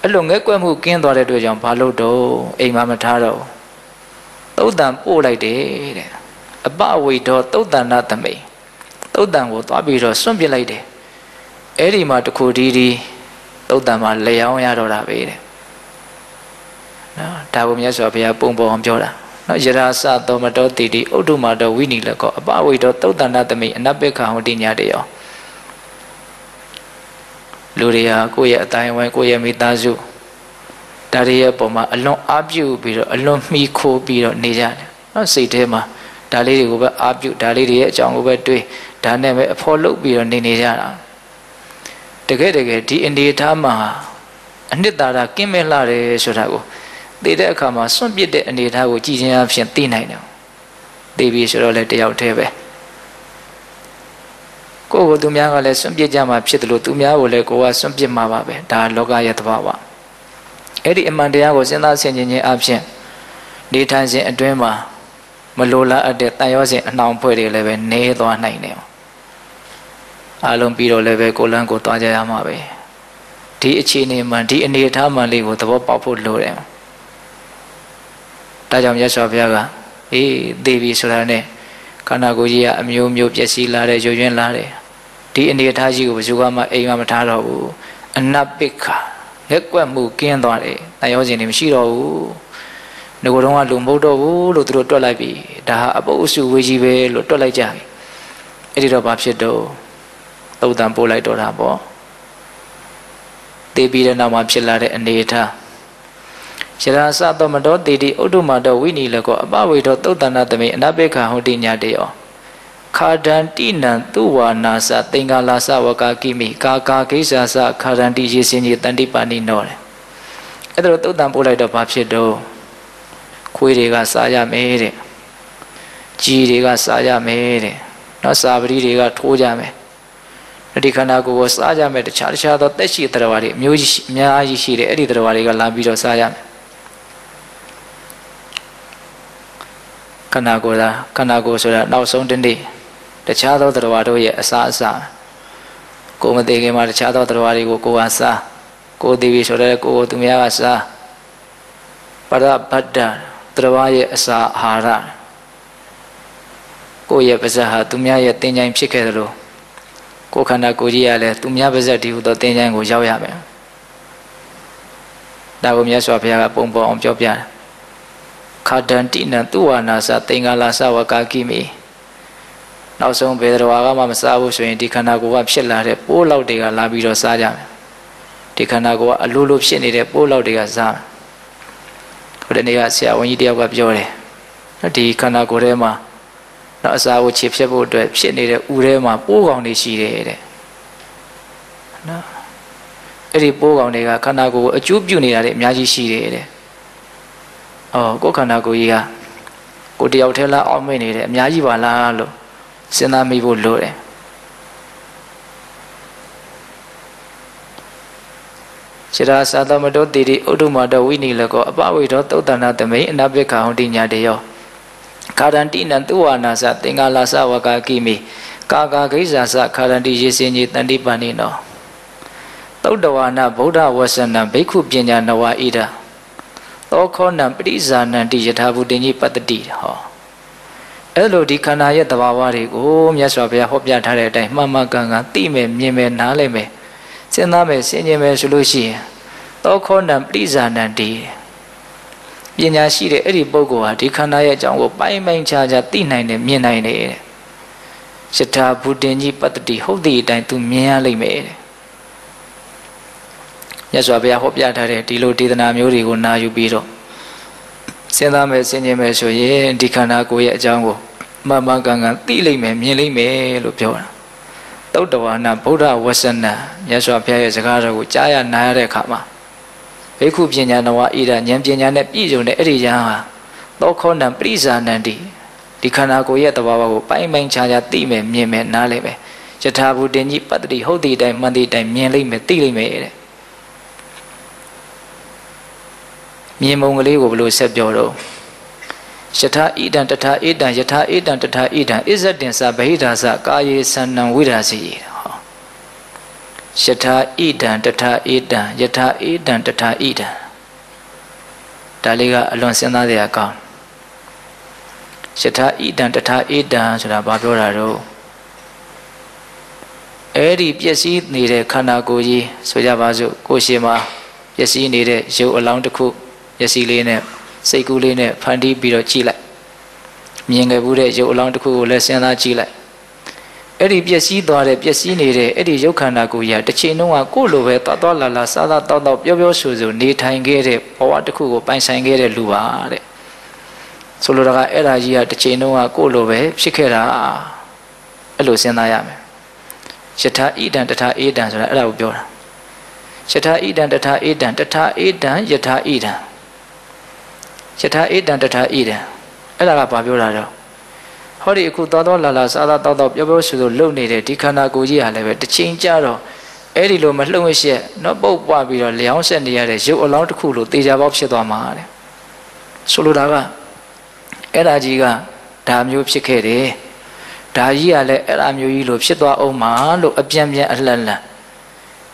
အဲ့လိုငက်ကွက်မှုကင်းသွားတဲ့အတွက်ကြောင့်ဘာလို့တော့အိမ်မမထားတော့သုတ်တန်ပို့လိုက်တယ်တဲ့အပဝိတော်သုတ်တန်နာသမိသုတ်တန်ကိုသွားပြီးတော့စွန့်ပစ်လိုက်တယ်အဲ့ဒီမှာတခုဒီဒီသုတ်တန်မှာလျောင်းရတော့တာပဲတဲ့နော်ဒါကိုမြတ်စွာဘုရားပုံပေါ်အောင်ပြောတာ နော်ယရာစသောမတော်တိတိဥဒ္ဓမာတော်ဝိနိလကောအပဝိတောသုတ်တန္တသမိအနပိခဟောတိညာတယောလူတွေဟာကိုယ့်ရဲ့အတိုင်းဝိုင်းကိုယ့်ရဲ့မိသားစုဒါတွေရဲ့ပုံမှာအလွန်အားပြုပြီးတော့အလွန်မှီခိုးပြီးတော့နေကြတယ်နော်စိတ်ထဲမှာဒါလေးတွေကိုပဲအားပြုဒါလေးတွေရဲ့အကြောင်းကိုပဲတွေးဒါနဲ့ပဲအဖို့လုပ်ပြီးတော့နေနေကြတာတကယ်တကယ်ဒီအနေထားမှာအနှစ်သာရကင်းမဲ့လာတယ်ဆိုတာကို သိတဲ့အခါမှာစွန့်ပစ်တဲ့အနေအထားကိုကြည်ချင်းအဖြစ်သိနိုင်တယ်သိပြီဆိုတော့လည်းတယောက်တည်းပဲကိုယ့်ကိုသူများကလည်းစွန့်ပစ်ကြမှာဖြစ်တယ်လို့သူများကိုလည်းကိုယ်ကစွန့်ပစ်မှာပါပဲဒါလောကရဲ့သဘာဝအဲ့ဒီအမှန်တရားကိုစဉ်းစားဆင်ခြင်ခြင်းအဖြစ်နေထိုင်ခြင်းအတွင်းမှာမလိုလားအပ်တဲ့တန်ရောစဉ်အနှောင်ဖွဲ့တွေလည်းပဲနေသွားနိုင်တယ်အားလုံးပြီးတော့လည်းပဲကိုလန်းကိုသွားကြရမှာပဲဒီအခြေအနေမှဒီအနေအထားမှလေးကိုသဘောပေါက်ဖို့လိုတယ် ဒါကြောင့်မြတ်စွာဘုရားကအေးသေပြီဆိုတာနဲ့ခန္ဓာကိုယ်ကြီးကအမျိုးမျိုးပျက်စီးလာတဲ့ရွရွင်းလာတဲ့ဒီအနေအထားကြီးကိုဘယ်သူမှအိမ်မှာမထားတော့ဘူးအနပိခလက်ကွက်မှုကင်းသွားတယ်တန်ရောစဉ်တွေမရှိတော့ဘူးငကိုယ်တော့ကလူမဟုတ်တော့ဘူးလို့သူတို့တွက်လိုက်ပြီဒါဟာအပုပ်အစုဝေးကြီးပဲလို့တွက်လိုက်ကြပြီအဲ့ဒီတော့ဘာဖြစ်တော့သုတ်တန်ပို့လိုက်တော့တာပေါ့တေးပြီးတဲ့နောက်မှာဖြစ်လာတဲ့အနေအထား ယရာစသောမတော်တေတိဥဒ္ဓမာတော်ဝိနိလကောအပဝေတော်သုတ်တနာသမိအနပိခဟောတိညာတေယောခါဒန္တိနံသူဝါနာစသင်္ကာလာစဝကာကိမိကာကာကိစ္ဆာစခါဒန္တိရေစင်ကြီးတန်တိပါဏိနောတယ်အဲ့ဒါတော့သုတ်တန်ပို့လိုက်တော့ဘာဖြစ်တော့ခွေးတွေကစားရမယ်တဲ့ကြီးတွေကစားရမယ်တဲ့နော်စာပတိတွေကထိုးကြမယ်ဒီခန္ဓာကိုယ်ကိုစားကြမယ်တခြားတခြားသောတက်ရှိတရားတွေအမျိုးကြီးအများကြီးရှိတယ်အဲ့ဒီတရားတွေကလာပြီးတော့စားရမယ် ခန္ဓာကိုယ်သာခန္ဓာကိုယ်ဆိုတာနောက်ဆုံးတနေ့တခြားသောတရားတို့ရဲ့အစာအစာကိုမသေးခင်မှာတခြားသောတရားတွေကိုကိုယ်ဟာစားကိုယ်သေးပြီဆိုတော့ကိုယ်သူများကစားပရဗတ္တတရားရဲ့အစာအာဟာရကိုယ့်ရဲ့ပါဇက်ဟာသူများရဲ့တင်ကြိုင်ဖြစ်ခဲ့သလိုကိုယ်ခန္ဓာကိုယ်ကြီးရလဲသူများပါဇက်ဒီဟုသောတင်ကြိုင်ကိုရောက်ရမယ်ဒါကိုမြတ်စွာဘုရားကပုံပေါ်အောင်ပြောပြတယ် ခါတန်တိနံသူဝါနာစသင်္ကာလာစဝကာကိမိနောက်ဆုံးဘယ်တော်ကမှမစားဘူးဆိုရင်ဒီခန္ဓာကိုယ်ကဖြစ်လာတဲ့ပိုးလောက်တွေကလာပြီးတော့စားကြမယ်ဒီခန္ဓာကိုယ်ကအလိုလိုဖြစ်နေတဲ့ပိုးလောက်တွေကစားမယ်ဟိုတနေ့ကဆရာဝန်ကြီးတယောက်ကပြောတယ်ဒီခန္ဓာကိုယ်ထဲမှာတော့အစာကိုခြေဖြတ်ဖို့အတွက်ဖြစ်နေတဲ့ဥထဲမှာပိုးကောင်တွေရှိတယ်တဲ့နော်အဲ့ဒီပိုးကောင်တွေကခန္ဓာကိုယ်ကိုအကျိုးပြုနေတာတွေအများကြီးရှိတယ်တဲ့ အော်ကိုယ်ခန္ဓာကိုယ်ကြီးကကိုတယောက်ထဲလားအောက်မိတ်နေတယ်အများကြီးပါလားလို့စဉ်းစားမိဖို့လိုတယ်ရှရာသာသမတောတိတိဥဒ္ဓမတောဝိနိလကောအပဝိတောသုတ်တနာသမိအနပိခဟောတိညာတယောကာရန္တိနံသူဝါနာစသင်္ကာလာစဝကာကိမိကာကာဂိဇာစခာရန္တိရေစင်ကြီးတန်တိပန္နိနောသုတ်တဝါနာဗုဒ္ဓဝဆနံဘိက္ခုပညာနဝဣဒ သောခောနံပရိဇာနံတိယထာဘူတင်ကြီးပတ္တိဟောအဲ့လိုဒီခန္ဓာရဲ့သဘာဝတွေကိုမြတ်စွာဘုရားဟောပြထားတဲ့အတိုင်းမှန်မှန်ကန်ကန်သိမယ်မြင်မယ်နားလည်မယ်စဉ်းစားမယ်စဉ်းကျင်မယ်ဆိုလို့ရှိရင်သောခောဏံပရိဇာဏံတည်ပညာရှိတဲ့အဲ့ဒီပုဂ္ဂိုလ်ဟာဒီခန္ဓာရဲ့အကြောင်းကိုပိုင်းပိုင်းခြားခြားသိနိုင်တယ်မြင်နိုင်တယ်တဲ့ယထာဘူတင်ကြီးပတ္တိဟုတ်သည့်အတိုင်းသူမြင်ရလိမ့်မယ်တဲ့ မြတ်စွာဘုရားဟောပြထားတဲ့ဒီလိုဒေသနာမျိုးတွေကိုနာယူပြီးတော့စဉ်းစားမယ်စဉ်းကျင်မယ်ဆိုရင်ဒီခန္ဓာကိုယ်ရဲ့အကြောင်းကိုမှန်မှန်ကန်ကန်သိလိမ့်မယ်မြင်လိမ့်မယ်လို့ပြောတာသုတ်တဝါနာဗုဒ္ဓဝဆနမြတ်စွာဘုရားရဲ့စကားတော်ကိုကြားရနားရတဲ့အခါမှာဘိက္ခုပညာနဝဣဒဉာဏ်ပညာနဲ့ပြည့်စုံတဲ့အဲ့ဒီဉာဏ်ဟာသောခောဏံပရိဇာနန္တိဒီခန္ဓာကိုယ်ရဲ့တဘာဝကိုပိုင်းပိုင်းခြားခြားသိမယ်မြင်မယ်နားလိမ့်မယ်ယထာဘူတင်ကြီးပတ္တိဟုတ်တဲ့အတိုင်းမှန်တဲ့အတိုင်းမြင်လိမ့်မယ်သိလိမ့်မယ်တဲ့ မြင်မုံကလေးကိုဘယ်လိုဆက်ပြောတော့ယထာဣဒံတထာဣဒံယထာဣဒံတထာဣဒံဣဇတ်တင်္စဗဟိဒါစကာယေသန္နံဝိရာစီဟောယထာဣဒံတထာဣဒံယထာဣဒံတထာဣဒံဒါလေးကအလွန်စဉ်းစားစရာကောင်းယထာဣဒံတထာဣဒံဆိုတာဘာပြောတာတော့အဲ့ဒီပျက်စီးနေတဲ့ခန္ဓာကိုယ်ကြီးဆိုကြပါစို့ကိုယ်ရှင်မှာပျက်စီးနေတဲ့ရုပ်အလောင်းတစ်ခု ပျက်စီးလေးနဲ့စိတ်ကူးလေးနဲ့ဖန်တီးပြီးတော့ကြည့်လိုက်မြင်ခဲ့ဘူးတဲ့ရုပ်အလောင်းတစ်ခုကိုလည်းစဉ်းစားကြည့်လိုက်အဲ့ဒီပျက်စီးသွားတဲ့ပျက်စီးနေတဲ့အဲ့ဒီရုပ်ခန္ဓာကိုယ်ကြီးတစ်ချိန်လုံးကကိုယ့်လိုပဲသွားသွားလာလာစားစားတောက်တောက်ပျော်ပျော်ဆူဆူနေထိုင်ခဲ့တဲ့ဘဝတစ်ခုကိုပိုင်ဆိုင်ခဲ့တဲ့လူပါတဲ့ဆိုလိုတာကအဲ့ဒါကြီးကတစ်ချိန်လုံးကကိုယ့်လိုပဲဖြစ်ခဲ့တာအဲ့လိုစဉ်းစားရမယ်ယထာဣဒံတထာဧဒံဆိုတာအဲ့ဒါကိုပြောတာယထာဣဒံတထာဧဒံတထာဧဒံယထာဣဒံ ယထာဧတံတထာဣဒံအဲ့ဒါကဘာပြောတာတော့ဟောဒီအခုသောသောလာလာစားစားတောက်တောက်ပြောပြောဆိုဆိုလုံနေတဲ့ဒီခန္ဓာကိုယ်ကြီးဟာလည်းပဲတစ်ချိန်ကြတော့အဲ့ဒီလိုမလှုပ်ရှက်တော့ပုတ်ပွားပြီးတော့လျောင်းဆက်နေရတဲ့ရုပ်အလောင်းတစ်ခုလိုတေချာပေါက်ဖြစ်သွားမှာတဲ့ဆိုလိုတာကအဲ့ဒါကြီးကဒါမျိုးဖြစ်ခဲ့တယ်ဒါကြီးကလည်းအဲ့ဒါမျိုးကြီးလိုဖြစ်သွားအောင်မှာလို့အပြန်ပြန်အလှန်လှန်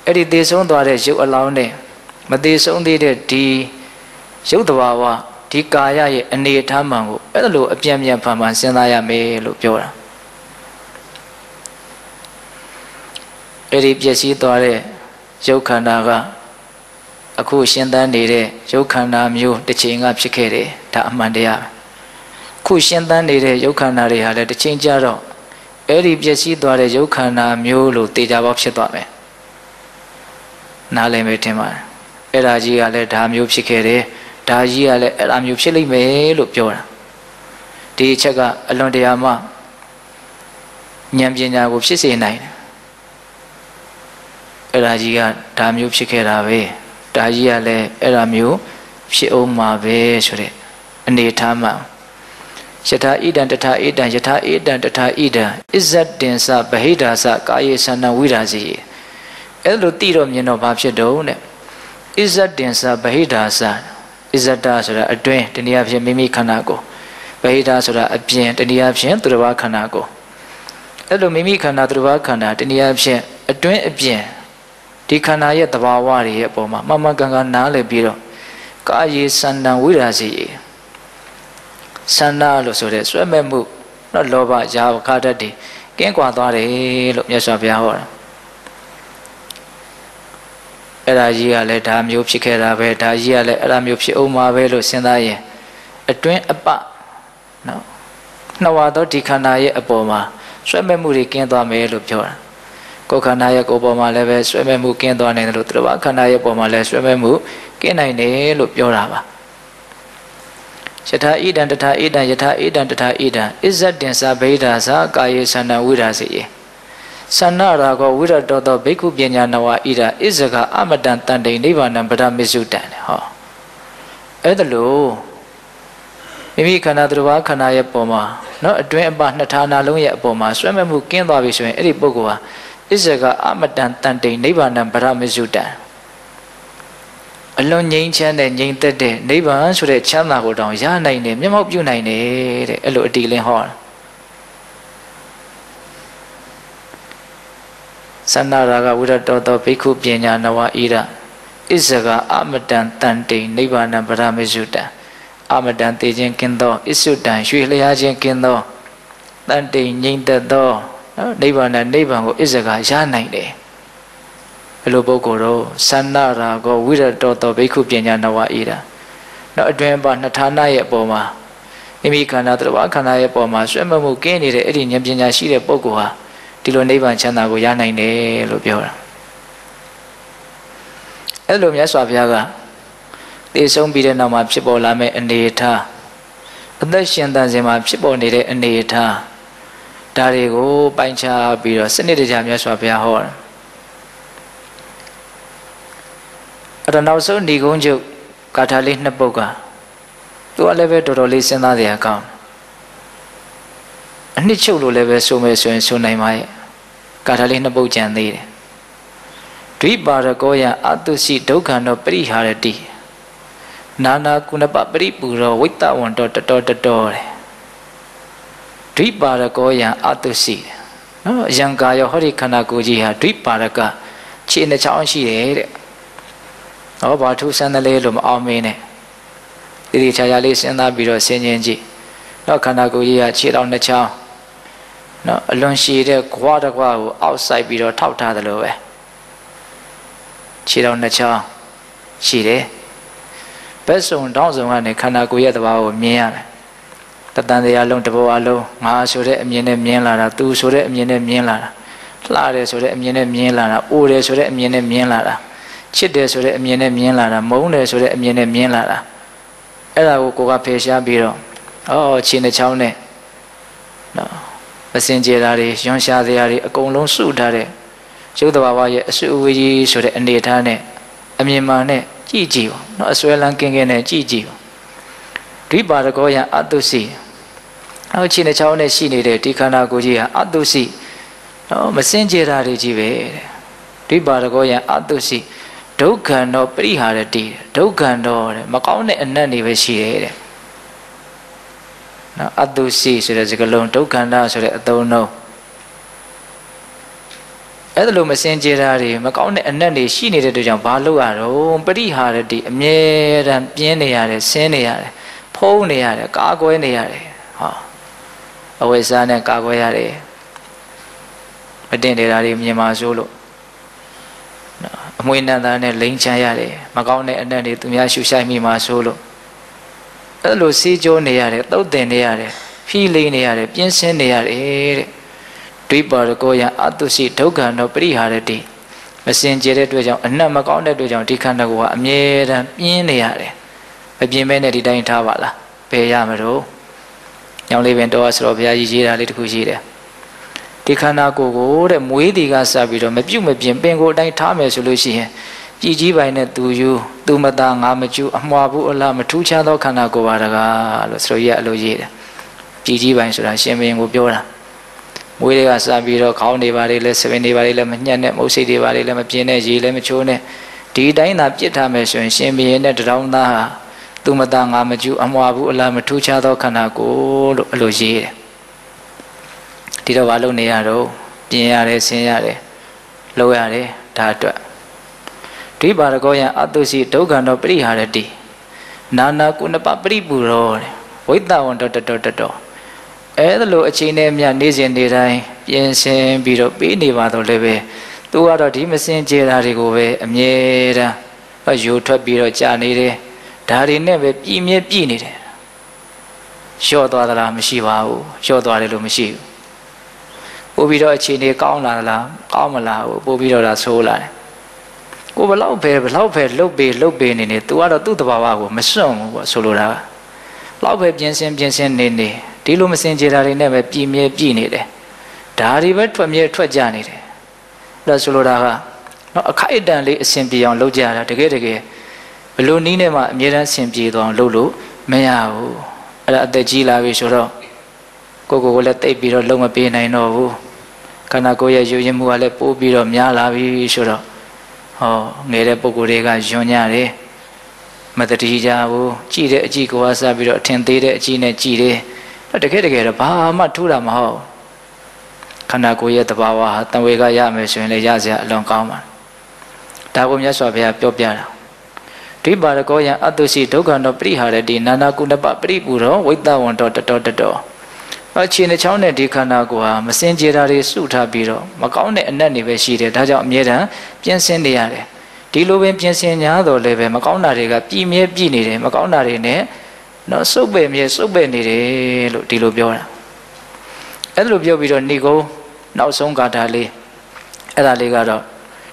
အဲ့ဒီသေဆုံးသွားတဲ့ရုပ်အလောင်းနဲ့မသေဆုံးသေးတဲ့ဒီရုပ်တဘာဝ ဒီကာယရဲ့အနေအထားမှန်ကိုအဲ့လိုအပြန်ပြန်ဖန်ဖန်စဉ်းစားရမယ်လို့ပြောတာအဲ့ဒီပျက်စီးသွားတဲ့ရုပ်ခန္ဓာကအခုရှင်းတန်းနေတဲ့ရုပ်ခန္ဓာမျိုးတစ်ချိန်ကဖြစ်ခဲ့တယ်ဒါအမှန်တရားခုရှင်းတန်းနေတဲ့ရုပ်ခန္ဓာတွေဟာလည်းတစ်ချိန်ကြတော့အဲ့ဒီပျက်စီးသွားတဲ့ရုပ်ခန္ဓာမျိုးလို့တေချာပေါက်ဖြစ်သွားမယ်နားလည်မယ်ထင်ပါတယ်အဲ့ဒါကြီးကလည်းဒါမျိုးဖြစ်ခဲ့တယ် ဒါကြီးကလည်းအဲ့ဒါမျိုးဖြစ်လိမ့်မယ်လို့ပြောတာဒီအချက်ကအလွန်တရာမှဉာဏ်ပညာကိုဖြစ်စေနိုင်တယ်အဲ့ဒါကြီးကဒါမျိုးဖြစ်ခဲ့တာပဲဒါကြီးကလည်းအဲ့ဒါမျိုးဖြစ်အောင်မှာပဲဆိုတဲ့အနေထားမှာယထာဣဒံတထာဣဒံယထာဣဒံတထာဣဒံအစ္ဆတင်္စဗဟိဒါစကာယေသနဝိရာစီအဲ့လိုတိတော့မြင်တော့ဘာဖြစ်တော့တဲ့အစ္ဆတင်္စဗဟိဒါစ အစ္ဆတဆိုတာအတွင်းတနည်းအားဖြင့်မိမိခန္ဓာကိုယ်ဗဟိတာဆိုတာအပြင်တနည်းအားဖြင့်သူတစ်ပါးခန္ဓာကိုယ်အဲ့လိုမိမိခန္ဓာသူတစ်ပါးခန္ဓာတနည်းအားဖြင့်အတွင်းအပြင်ဒီခန္ဓာရဲ့သဘာဝတွေရဲ့အပေါ်မှာမမကန်ကန်နားလည်ပြီးတော့ကာယေစန္ဒံဝိရာစီစန္ဒလို့ဆိုတဲ့ဆွဲမဲ့မှုတော့လောဘရာခါတတ်တွေကင်းကွာသွားတယ်လို့မြတ်စွာဘုရားဟောတာ အဲ့ဒါကြီးကလည်းဒါမျိုးဖြစ်ခဲ့တာပဲဒါကြီးကလည်းအဲ့ဒါမျိုးဖြစ်အောင်မှာပဲလို့စဉ်းစားရင်အတွင်းအပနော်နှဝါသောဒီခန္ဓာရဲ့အပေါ်မှာဆွဲမဲ့မှုတွေကင်းသွားမယ်လို့ပြောတာကိုယ်ခန္ဓာရဲ့ကိုယ်ပေါ်မှာလည်းပဲဆွဲမဲ့မှုကင်းသွားနိုင်တယ်လို့သူတော်ဘာခန္ဓာရဲ့ပေါ်မှာလည်းဆွဲမဲ့မှုကင်းနိုင်တယ်လို့ပြောတာပါယထာဣဒံတထာဣဒံယထာဣဒံတထာဣဒံအစ္ဆတင်္စဗေဒာသာကာယေသန္တဝိရာစီယေ သန္နရာဂောဝိရတောသောဘိက္ခုပညာနဝဣဒဣဇဂအမတံတန်တိနိဗ္ဗာန်ဗဒမေစုတံဟောအဲ့ဒါလို့မိမိခန္ဓာသူတစ်ပါးခန္ဓာရဲ့ပုံမှာเนาะအတွင်းအပနှစ်ဌာနလုံးရဲ့အပေါ်မှာဆွဲမဲ့မှုကင်းသွားပြီဆိုရင်အဲ့ဒီပုဂ္ဂိုလ်ဟာဣဇဂအမတံတန်တိနိဗ္ဗာန်ဗဒမေစုတံအလွန်ငြိမ်းချမ်းတဲ့ငြိမ်သက်တဲ့နိဗ္ဗာန်ဆိုတဲ့ချမ်းသာကိုတောင်ရနိုင်တယ်မျက်မှောက်ပြုနိုင်တယ်တဲ့အဲ့လိုအတီလင်းဟောတာ သန္နာရာဂဝိရတောသောဘိက္ခုပညာနဝဣရဣဇဂအမတံတန်တိနိဗ္ဗာန်ဗရမေစုတံအမတံတေခြင်းကင်းသောဣစုတံရွှေလျားခြင်းကင်းသောတန်တိန်ငြိမ်သက်သောနော်နိဗ္ဗာန်နဲ့နိဗ္ဗာန်ကိုအစ္ဆကရနိုင်တယ်ဘယ်လိုပုဂ္ဂိုလ်တော့သန္နရာကောဝိရတောတောဘိက္ခုပညာနဝဣဒနော်အတွင်ပါနှစ်ဌာနရဲ့အပေါ်မှာမိမိခန္ဓာတရဝခန္ဓာရဲ့အပေါ်မှာဆွဲမမှုကင်းနေတဲ့အဲ့ဒီဉာဏ်ပညာရှိတဲ့ပုဂ္ဂိုလ်ဟာ ဒီလိုနိဗ္ဗာန်ချမ်းသာကိုရနိုင်တယ်လို့ပြောတာအဲ့လိုမြတ်စွာဘုရားကသိဆုံးပြီးတဲ့နောက်မှာဖြစ်ပေါ်လာမယ့်အနေအထားအသက်ရှင်သန်စဉ်မှာဖြစ်ပေါ်နေတဲ့အနေအထားဒါတွေကိုပိုင်းခြားပြီးတော့စနစ်တကျမြတ်စွာဘုရားဟောတာအဲ့တော့နောက်ဆုံးဏီကုန်းချုပ်ကာထာလေးနှစ်ပုဒ်ကသူကလည်းပဲတော်တော်လေးစဉ်းစားစရာကောင်း အနှစ်ချုပ်လို့လည်းပဲဆိုမယ်ဆိုရင်ဆိုနိုင်ပါရဲ့ကာထာလေးနှစ်ပုဒ်ကြံသေးတယ်ဒွိပါရကောယအတုစီဒုက္ခနောပရိဟာရတိနာနာကုဏပပရိပူရောဝိတ္တဝန္တောတတော်တတော်တဲ့ဒွိပါရကောယအတုစီနော်ယံကာယောဟောဒီခန္ဓာကိုယ်ကြီးဟာဒွိပါရကခြေနှချောင်းရှိတယ်တဲ့ဟောဘာထူးဆန်းတယ်လေလို့မအောင်မင်းနဲ့ဒီဒီချာချာလေးစဉ်းစားပြီးတော့ဆင်ခြင်ကြည့်နော်ခန္ဓာကိုယ်ကြီးဟာခြေတော်နှစ်ချောင်း နော်အလွန်ရှည်တဲ့ခွားတစ်ခွားကိုအောက်ဆိုင်ပြီးတော့ထောက်ထားတယ်လို့ပဲခြေတော်နှစ်ချောင်းရှိတယ်ဘက်စုံတောင်းစုံကနေခန္ဓာကိုယ်ရဲ့သဘာဝကိုမြင်ရတယ်တတန်တရားလုံးတစ်ဘောအလုံးငါဆိုတဲ့အမြင်နဲ့မြင်လာတာသူဆိုတဲ့အမြင်နဲ့မြင်လာတာလှတယ်ဆိုတဲ့အမြင်နဲ့မြင်လာတာအိုတယ်ဆိုတဲ့အမြင်နဲ့မြင်လာတာချစ်တယ်ဆိုတဲ့အမြင်နဲ့မြင်လာတာမုန်းတယ်ဆိုတဲ့အမြင်နဲ့မြင်လာတာအဲ့ဒါကိုကိုကဖေရှားပြီးတော့အော်ခြေနှချောင်းနဲ့နော် မစင်ကြတာတွေရွှန်ရှားစရာတွေအကုန်လုံးစုထားတဲ့ရုပ်တဘာဝရဲ့အစွအဝေးကြီးဆိုတဲ့အနေအထားနဲ့အမြင်မှန်နဲ့ကြည့်ကြည့်ပါနော်အစွဲလန်းကင်းကင်းနဲ့ကြည့်ကြည့်ပါဒိပါရကောယအတုစီအောက်ခြေနှချောင်းနဲ့ရှိနေတဲ့ဒီခန္ဓာကိုယ်ကြီးဟာအတုစီနော်မစင်ကြတာတွေကြီးပဲတဲ့ဒိပါရကောယအတုစီဒုက္ခံတော့ပရိဟာရတိဒုက္ခံတော့တဲ့မကောင်းတဲ့အနတ်တွေပဲရှိတယ်တဲ့ နော်အတုစီဆိုတဲ့စကားလုံးဒုက္ခန္တဆိုတဲ့အသုံးနှုန်းအဲ့ဒါလိုမစင်ကြတာတွေမကောင်းတဲ့အနတ်တွေရှိနေတဲ့အတွက်ကြောင့်ဘာလို့ရတော့ပရိဟာရတိအမြဲတမ်းပြင်းနေရတယ်ဆင်းနေရတယ်ဖုံးနေရတယ်ကာကွယ်နေရတယ်ဟောအဝိဇ္ဇာနဲ့ကာကွယ်ရတယ်မတင်နေတာတွေမြင်ပါစိုးလို့အမွေနန္တာနဲ့လိန်ချမ်းရတယ်မကောင်းတဲ့အနတ်တွေသူများရှူဆိုင်မိမှာစိုးလို့ အဲ့လိုစီးကြိုးနေရတယ်တုတ်တင်နေရတယ်ဖြီးလိမ့်နေရတယ်ပြင်းစင်းနေရတယ်တဲ့ဒွိပါရကောယအတုရှိဒုက္ခနောပရိဟာရတိမစင်ကြတဲ့အတွက်ကြောင့်အနတ်မကောင်းတဲ့အတွက်ကြောင့်ဒီခန္ဓာကိုယ်ကအမြဲတမ်းပြင်းနေရတယ်မပြင်းမဲနဲ့ဒီတိုင်းထားပါလားဘယ်ရမလို့ညောင်လေးပင်တော်ဆိုတော့ဘုရားကြီးရေးတာလေးတခုရှိတယ်ဒီခန္ဓာကိုယ်ကိုတဲ့မွေးဒီကစပြီးတော့မပြုတ်မပြင်းပင်ကိုအတိုင်းထားမယ်ဆိုလို့ရှိရင် ကြည်ကြီးပိုင်းနဲ့သူယူသူမသားငါမကျူအမွာဘူးအလားမထူးခြားသောခန္ဓာကိုယ်ပါတကားလို့ဆိုရရအလိုရေးတယ်ကြည်ကြီးပိုင်းဆိုတာရှင်ဘုရင်ကိုပြောတာမွေးတွေကစပြီးတော့ခေါင်းနေပါလေလဲဆပင်နေပါလေလဲမညှက်နဲ့မုတ်စိတ်တွေပါလေလဲမပြင်းနဲ့ရေလဲမချိုးနဲ့ဒီတိုင်းသာပြစ်ထားမယ်ဆိုရင်ရှင်ဘုရင်နဲ့တရောင်းသားဟာသူမသားငါမကျူအမွာဘူးအလားမထူးခြားသောခန္ဓာကိုယ်လို့အလိုရေးတယ်ဒီတော့ဘာလုပ်နေရတော့ပြင်းရတယ်ဆင်းရတယ်လှုပ်ရတယ်ဒါအတွက် ဒိပါရကောယံအတုစီဒုက္ခတောပရိဟာရတိနာနာကုဏပပရိပူရောတဲ့ဝိတ္တဝန္တတတတတောအဲ့ဒါလိုအချိန်နဲ့မြနေစဉ်နေတိုင်းပြင်ဆင်ပြီးတော့ပေးနေပါတော့လည်းပဲသူကတော့ဒီမစင်ကြတာတွေကိုပဲအမြဲတမ်းယူထွက်ပြီးတော့ကြာနေတယ်ဒါတွေနဲ့ပဲပြည်မြဲပြည်နေတယ်လျှော့သွားသလားမရှိပါဘူးလျှော့သွားတယ်လို့မရှိဘူးပို့ပြီးတော့အခြေအနေကောင်းလာလားကောင်းမလားဘူးပို့ပြီးတော့ဒါဆိုးလာတယ် ကိုဘလောက်ပဲဘလောက်ပဲလှုပ်ပေလှုပ်ပေနေနေ तू ကတော့သူ့တဘာဝကိုမစွန့်ဘူးပေါ့ဆိုလိုတာကလောက်ပဲပြင်းစင်ပြင်းစင်နေနေဒီလိုမစင်ကြတာတွေနဲ့ပဲပြည်မြဲပြည်နေတယ်ဒါတွေပဲထွက်မြဲထွက်ကြနေတယ်အဲ့ဒါဆိုလိုတာကနော်အခိုက်အတန့်လေးအစဉ်ပြေအောင်လုပ်ကြတာတကယ်တကယ်ဘလို့နီးနဲ့မှအမြဲတမ်းအစဉ်ပြေသွားအောင်လုပ်လို့မရဘူးအဲ့ဒါအသက်ကြီးလာပြီဆိုတော့ကိုကိုကိုလည်းတိတ်ပြီးတော့လုံမပေးနိုင်တော့ဘူးခန္ဓာကိုယ်ရဲ့ယူရင်မှုကလည်းပိုးပြီးတော့များလာပြီဆိုတော့ ဟောငယ်တဲ့ပုံကိုယ်တွေကယွန်ညတယ်မတတိကြဘူးကြည်တဲ့အကြည့်ကိုအစားပြီးတော့အထင်သေးတဲ့အကြည့်နဲ့ကြည်တယ်တကယ်တကယ်တော့ဘာမှထူတာမဟုတ်ခန္ဓာကိုယ်ရဲ့တဘာဝဟာတံဝေကရမယ်ဆိုရင်လည်းရစရာအလွန်ကောင်းပါဒါကိုမြတ်စွာဘုရားပြောပြတာဒိပါရကောယံအတုရှိဒုက္ခတောပရိဟာရတိနာနာကုဏပပရိပူရောဝိတ္တဝန္တောတတောတတောဒ အခြေနှချောင်းနဲ့ဒီခန္ဓာကိုယ်ဟာမစင်ကြယ်တာတွေစုထားပြီးတော့မကောင်းတဲ့အနက်တွေပဲရှိတယ်ဒါကြောင့်အမြဲတမ်းပြင်ဆင်နေရတယ်ဒီလိုပင်ပြင်ဆင်ညာတော့လည်းပဲမကောင်းတာတွေကပြည်မြဲပြည်နေတယ်မကောင်းတာတွေနဲ့နော်စုပ်ပဲ့မြဲစုပ်ပဲ့နေတယ်လို့ဒီလိုပြောတာအဲ့လိုပြောပြီးတော့ဏိကုံနောက်ဆုံးဂါထာလေးအဲ့ဒါလေးကတော့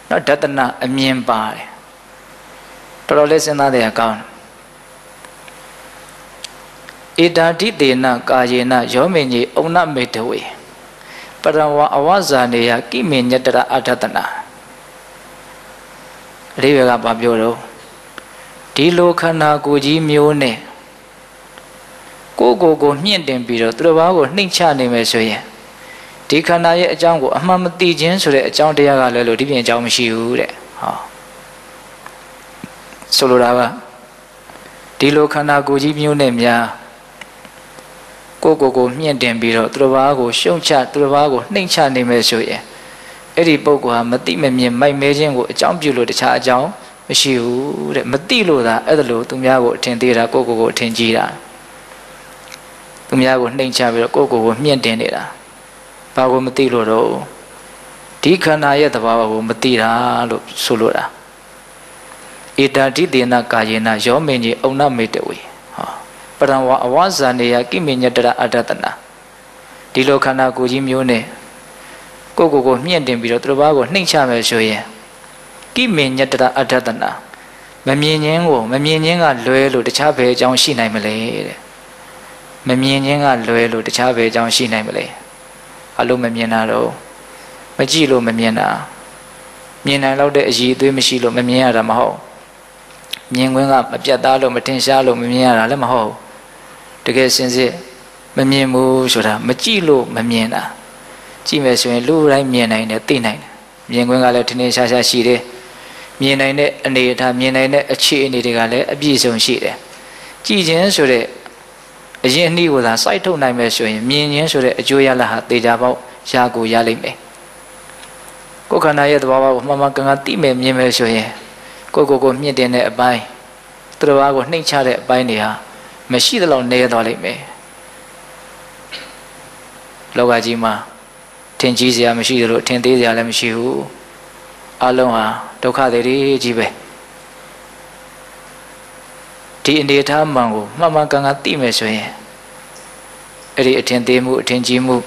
နော်ဒတနာအမြင်ပါတယ်တော်တော်လေးစဉ်းစားတဲ့အကောင်းဣ ဒာတိတေနကာယေနယောမေညေဩနမေတဝေပရဝအဝဇာနေယကိမေညတရအထတနာအရိယကဘာပြောတော့ဒီလိုခန္ဓာကိုယ်ကြီးမျိုးနဲ့ကိုယ်ကိုယ်ကိုမြင့်တင်ပြီးတော့သူတစ်ပါးကိုနှိမ့်ချနိုင်မယ်ဆိုရင်ဒီခန္ဓာရဲ့အကြောင်းကိုအမှန်မသိခြင်းဆိုတဲ့အကြောင်းတရားကလည်းလို့ဒီပြင်အကြောင်းမရှိဘူးတဲ့ဟောဆိုလိုတာကဒီလိုခန္ဓာကိုယ်ကြီးမျိုးနဲ့များ ကိုကိုကိုမြင့်တင်ပြီးတော့သူတစ်ပါးကိုရှုံချသူတစ်ပါးကိုနှိမ့်ချနိုင်မယ်ဆိုရင်အဲ့ဒီပုဂ္ဂိုလ်ဟာမတိမမြင်မိုက်မဲခြင်းကိုအကြောင်းပြုလို့တခြားအကြောင်းမရှိဘူးတဲ့မတိလို့သာအဲ့ဒါလို့သူများကိုအထင်သေးတာကိုကိုကိုအထင်ကြီးတာသူများကိုနှိမ့်ချပြီးတော့ကိုကိုကိုမြင့်တင်နေတာဘာကိုမသိလို့တော့ဒီခန္ဓာရဲ့သဘာဝကိုမသိတာလို့ဆိုလိုတာဣတာတိတေနကာယေနယောမင်းကြီးအုံနမေတဝေဟော ပရံဝအဝဇာနေယကိမေညတရအတ္တတနာဒီလိုခန္ဓာကိုယ်ကြီးမျိုးနဲ့ကိုကိုကိုမြင့်တင်ပြီးတော့သူတစ်ပါးကိုနှိမ့်ချမယ်ဆိုရင်ကိမေညတရအတ္တတနာမမြင်ခြင်းကိုမမြင်ခြင်းကလွဲလို့တခြားဘယ်အကြောင်းရှိနိုင်မလဲတဲ့မမြင်ခြင်းကလွဲလို့တခြားဘယ်အကြောင်းရှိနိုင်မလဲအလုံးမမြင်တာတော့မကြည့်လို့မမြင်တာမြင်နိုင်တော့တဲ့အည်အသွေးမရှိလို့မမြင်ရတာမဟုတ်မြင်ခွင့်ကမပြတ်သားလို့မတင်ရှားလို့မမြင်ရတာလည်းမဟုတ် တကယ်စင်စစ်မမြင်ဘူးဆိုတာမကြည့်လို့မမြင်တာကြည့်မယ်ဆိုရင်လူတိုင်းမြင်နိုင်တယ်သိနိုင်တယ်မြင်ခွင့်ကလည်းထင်ထင်ရှားရှားရှိတယ်မြင်နိုင်တဲ့အနေအထားမြင်နိုင်တဲ့အခြေအနေတွေကလည်းအပြည့်စုံရှိတယ်ကြည်ခြင်းဆိုတဲ့အရင်အနည်းကိုသာစိုက်ထုတ်နိုင်မယ်ဆိုရင်မြင်ခြင်းဆိုတဲ့အကျိုးရလဟာတေချာပေါက်ရာကိုရလိမ့်မယ်ကိုယ်ခန္ဓာရဲ့သဘောကိုမှန်မှန်ကန်ကန်သိမယ်မြင်မယ်ဆိုရင်ကိုယ်ကိုယ်ကိုမြင့်တင်တဲ့အပိုင်းသူတစ်ပါးကိုနှိမ့်ချတဲ့အပိုင်းတွေဟာ မရှိသလောက်နေသွားလိမ့်မယ်လောကကြီးမှာထင်ကြီးစရာမရှိသလိုထင်သေးစရာလည်းမရှိဘူးအလုံးဟာဒုက္ခတွေကြီးပဲဒီအနေထားမှန်ကိုမှန်မှန်ကန်ကန်သိမယ်ဆိုရင်အဲ့ဒီအထင်သေးမှုအထင်ကြီးမှု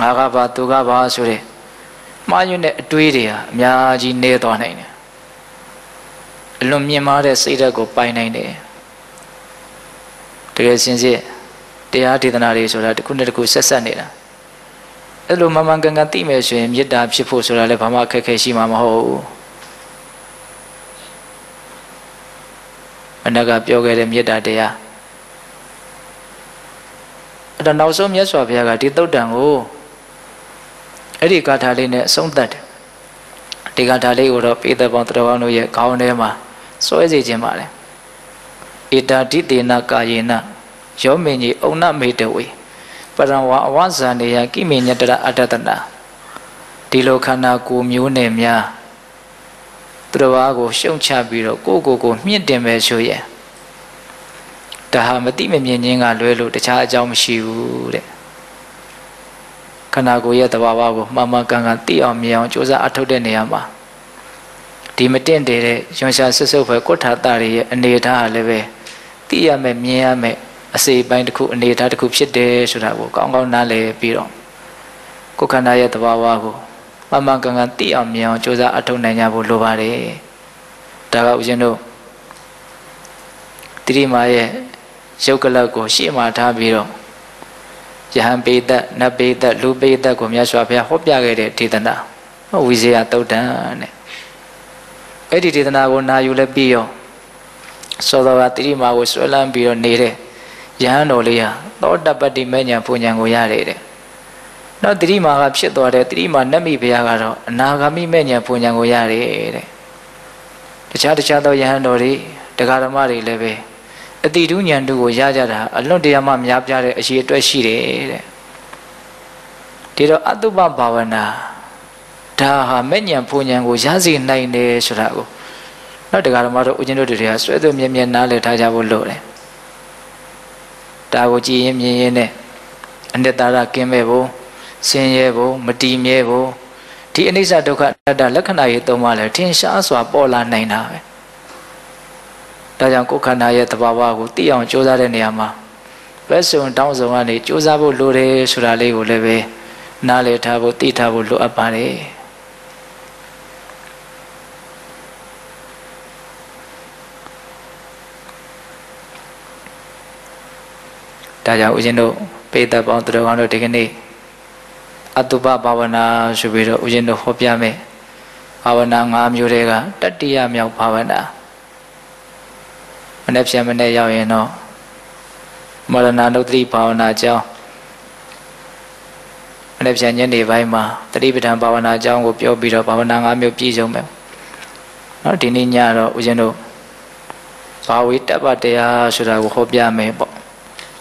ငါကပါသူကပါဆိုတဲ့မှားယွင်းတဲ့အတွေးတွေဟာအများကြီးနေသွားနိုင်တယ်အလွန်မြင့်မားတဲ့စိတ်ဓာတ်ကိုပိုင်နိုင်တယ်တ ကယ်စင်စစ်တရားဒေသနာတွေဆိုတာတစ်ခုနဲ့တစ်ခုဆက်ဆက်နေတာအဲ့လိုမှန်မှန်ကန်ကန်သိမယ်ဆိုရင်မေတ္တာဖြစ်ဖို့ဆိုတာလည်းဘာမှအခက်အခဲရှိမှာမဟုတ်ဘူးအနကပြောခဲ့တဲ့မေတ္တာတရားအဲ့တော့နောက်ဆုံးမြတ်စွာဘုရားကဒီသုတ်တံကိုအဲ့ဒီဂါထာလေးနဲ့အဆုံးသတ်တယ်ဒီဂါထာလေးကိုတော့ပေသက်ပေါင်းတတော်ပေါင်းတို့ရဲ့ခေါင်းထဲမှာစွဲစေခြင်းပါလေ ဣတာတိတေနကာယေနယောမင်းကြီးအုံနမေတဝေပရံဝအဝဇာနေယကိမေညတရအတ္တတနာဒီလိုခန္ဓာကိုယ်မျိုးနဲ့များသူတော်ဘာကိုရှုံချပြီးတော့ကိုယ့်ကိုယ်ကိုမြင့်တင်ပဲဆိုရဲ့ဒါဟာမတိမမြင်ခြင်းကလွဲလို့တခြားအကြောင်းမရှိဘူးတဲ့ခန္ဓာကိုယ်ရဲ့သဘာဝကိုမှန်မှန်ကန်ကန်သိအောင်မြင်အောင်ကြိုးစားအထောက်တဲ့နေရာမှာဒီမတင့်တယ်တဲ့ရွှန်ရှာဆွဆုပ်ဖွယ်ကုဋ္ဌာတတွေရဲ့အနေအထားဟာလည်းပဲ သိရမယ်မြင်ရမယ်အစေပိုင်းတစ်ခုအနေအထားတစ်ခုဖြစ်တယ်ဆိုတာကိုကောင်းကောင်းနားလည်ပြီးတော့ကိုယ်ခန္ဓာရဲ့သဘာဝကိုမှန်မှန်ကန်ကန်သိအောင်မြင်အောင်ကြိုးစားအထောက်နိုင်ကြဖို့လိုပါတယ်ဒါကဦးဇင်းတို့တိရိမာရဲ့ရုပ်ကလပ်ကိုရှေ့မှာထားပြီးတော့ယဟန်ပေသက်နတ်ပေသက်လူပေသက်ကိုမြတ်စွာဘုရားဟောပြခဲ့တဲ့ဒေသနာဝိဇေယတုတ်တန်တဲ့အဲ့ဒီဒေသနာကိုနာယူလည်းပြီးရော သောတော်ကတိရိမာကိုဆွဲလန်းပြီးတော့နေတဲ့ယဟန်တော်လေးဟာသောတပတ္တိမဲ့ညာပူညာကိုရတယ်တဲ့နောက်တိရိမာကဖြစ်သွားတဲ့တိရိမာနတ်မိဘုရားကတော့အနာဂါမိမဲ့ညာပူညာကိုရတယ်တဲ့တခြားတခြားသောယဟန်တော်တွေတရားဓမ္မတွေလည်းပဲအတိတုဉဏ်တို့ကိုရကြတာအလွန်တရာမှများပြားတဲ့အရှိအတွက်ရှိတယ်တဲ့ဒီတော့အတုပဘာဝနာဒါဟာမဲ့ဉဏ်ဖူဉဏ်ကိုရစေနိုင်တယ်ဆိုတာကို နောက်တရားဓမ္မတို့ဦးဇင်းတို့တွေကဆွဲသွမြဲမြဲနားလည်ထားကြဖို့လိုတယ်ဒါကိုကြည်ရင်မြင်ရင်နဲ့အနှစ်သာရကင်းမဲ့ဖို့ဆင်းရဲဖို့မတည်မြဲဖို့ဒီအနိစ္စဒုက္ခအနတ္တလက္ခဏာရေးသုံးပါလဲထင်ရှားစွာပေါ်လာနိုင်တာပဲဒါကြောင့်ကိုယ်ခန္ဓာရဲ့သဘာဝကိုသိအောင်ကြိုးစားတဲ့နေရာမှာဘက်စုံတောင်းစုံကနေကြိုးစားဖို့လိုတယ်ဆိုတာလေးကိုလည်းပဲနားလည်ထားဖို့သိထားဖို့လိုအပ်ပါတယ် ဒါကြောင့်ဦးဇင်းတို့ပေသက်ပေါင်းသူတော်ကောင်းတို့ဒီကနေ့အတုပဘာဝနာဆိုပြီးတော့ဦးဇင်းတို့ဟောပြမယ်ဘာဝနာ၅မျိုးတည်းကတတိယမြောက်ဘာဝနာမနေ့ပြန်မနေ့ရောက်ရင်တော့မရဏနုတ္တိဘာဝနာအကြောင်းမနေ့ပြန်ညနေပိုင်းမှာတတိပဋ္ဌာန်ဘာဝနာအကြောင်းကိုပြောပြီးတော့ဘာဝနာ၅မျိုးပြည့်စုံမယ်နော်ဒီနေ့ညတော့ဦးဇင်းတို့ဘာဝိတ္တပတရားဆိုတာကိုဟောပြမယ်ပေါ့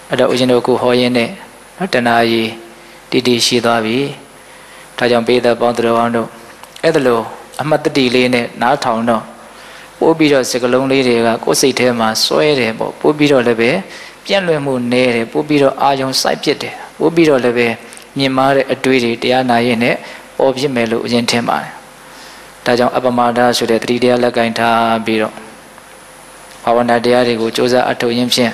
အဲ့တော့ဦးဇင်းတို့အခုဟောရင်းနဲ့နော်တဏှာကြီးတည်တည်ရှိသွားပြီဒါကြောင့်ပေးသက်ပေါင်းသူတော်ကောင်းတို့အဲ့ဒါလို့အမှတ်တတိလေးနဲ့နားထောင်တော့ပို့ပြီးတော့စကလုံးလေးတွေကကိုယ်စိတ်ထဲမှာစွဲတယ်ပေါ့ပို့ပြီးတော့လည်းပဲပြန့်လွင့်မှုနေတယ်ပို့ပြီးတော့အာယုံစိုက်ဖြစ်တယ်ပို့ပြီးတော့လည်းပဲမြင်မာတဲ့အတွေ့တွေတရားနာရင်နဲ့ပေါ်ဖြစ်မယ်လို့အရင်ထင်ပါတယ်ဒါကြောင့်အပမဒါဆိုတဲ့တတိတရားလက်ကင်ထားပြီးတော့ဘာဝနာတရားတွေကိုစ조사အထောက်ရင်းဖြင့်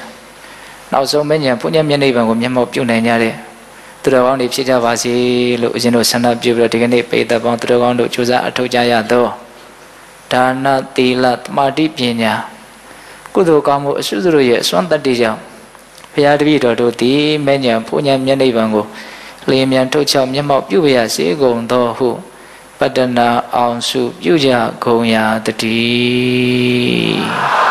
နောက်ဆုံးမဉ္ဇဉ်ဘုညမျက်နှိပ်ပံကိုမျက်မှောက်ပြုနိုင်ကြတဲ့သူတော်ကောင်းတွေဖြစ်ကြပါစေလို့အရှင်တို့ဆန္ဒပြုပြီးတော့ဒီကနေ့ပေသက်ပေါင်းသူတော်ကောင်းတို့ကြိုးစားအထောက်ကြရသောဒါနသီလသမာဓိပညာကုသိုလ်ကောင်းမှုအစွစုတို့ရဲ့အစွမ်းတတ္တိကြောင့်ဘုရားတပည့်တော်တို့သည်မဉ္ဇဉ်ဘုညမျက်နှိပ်ပံကိုလင်းမြန်ထုတ်ချောက်မျက်မှောက်ပြုရစေကုန်သောဟုပတ္တနာအောင်စုပြုကြကုန်ရာတည်း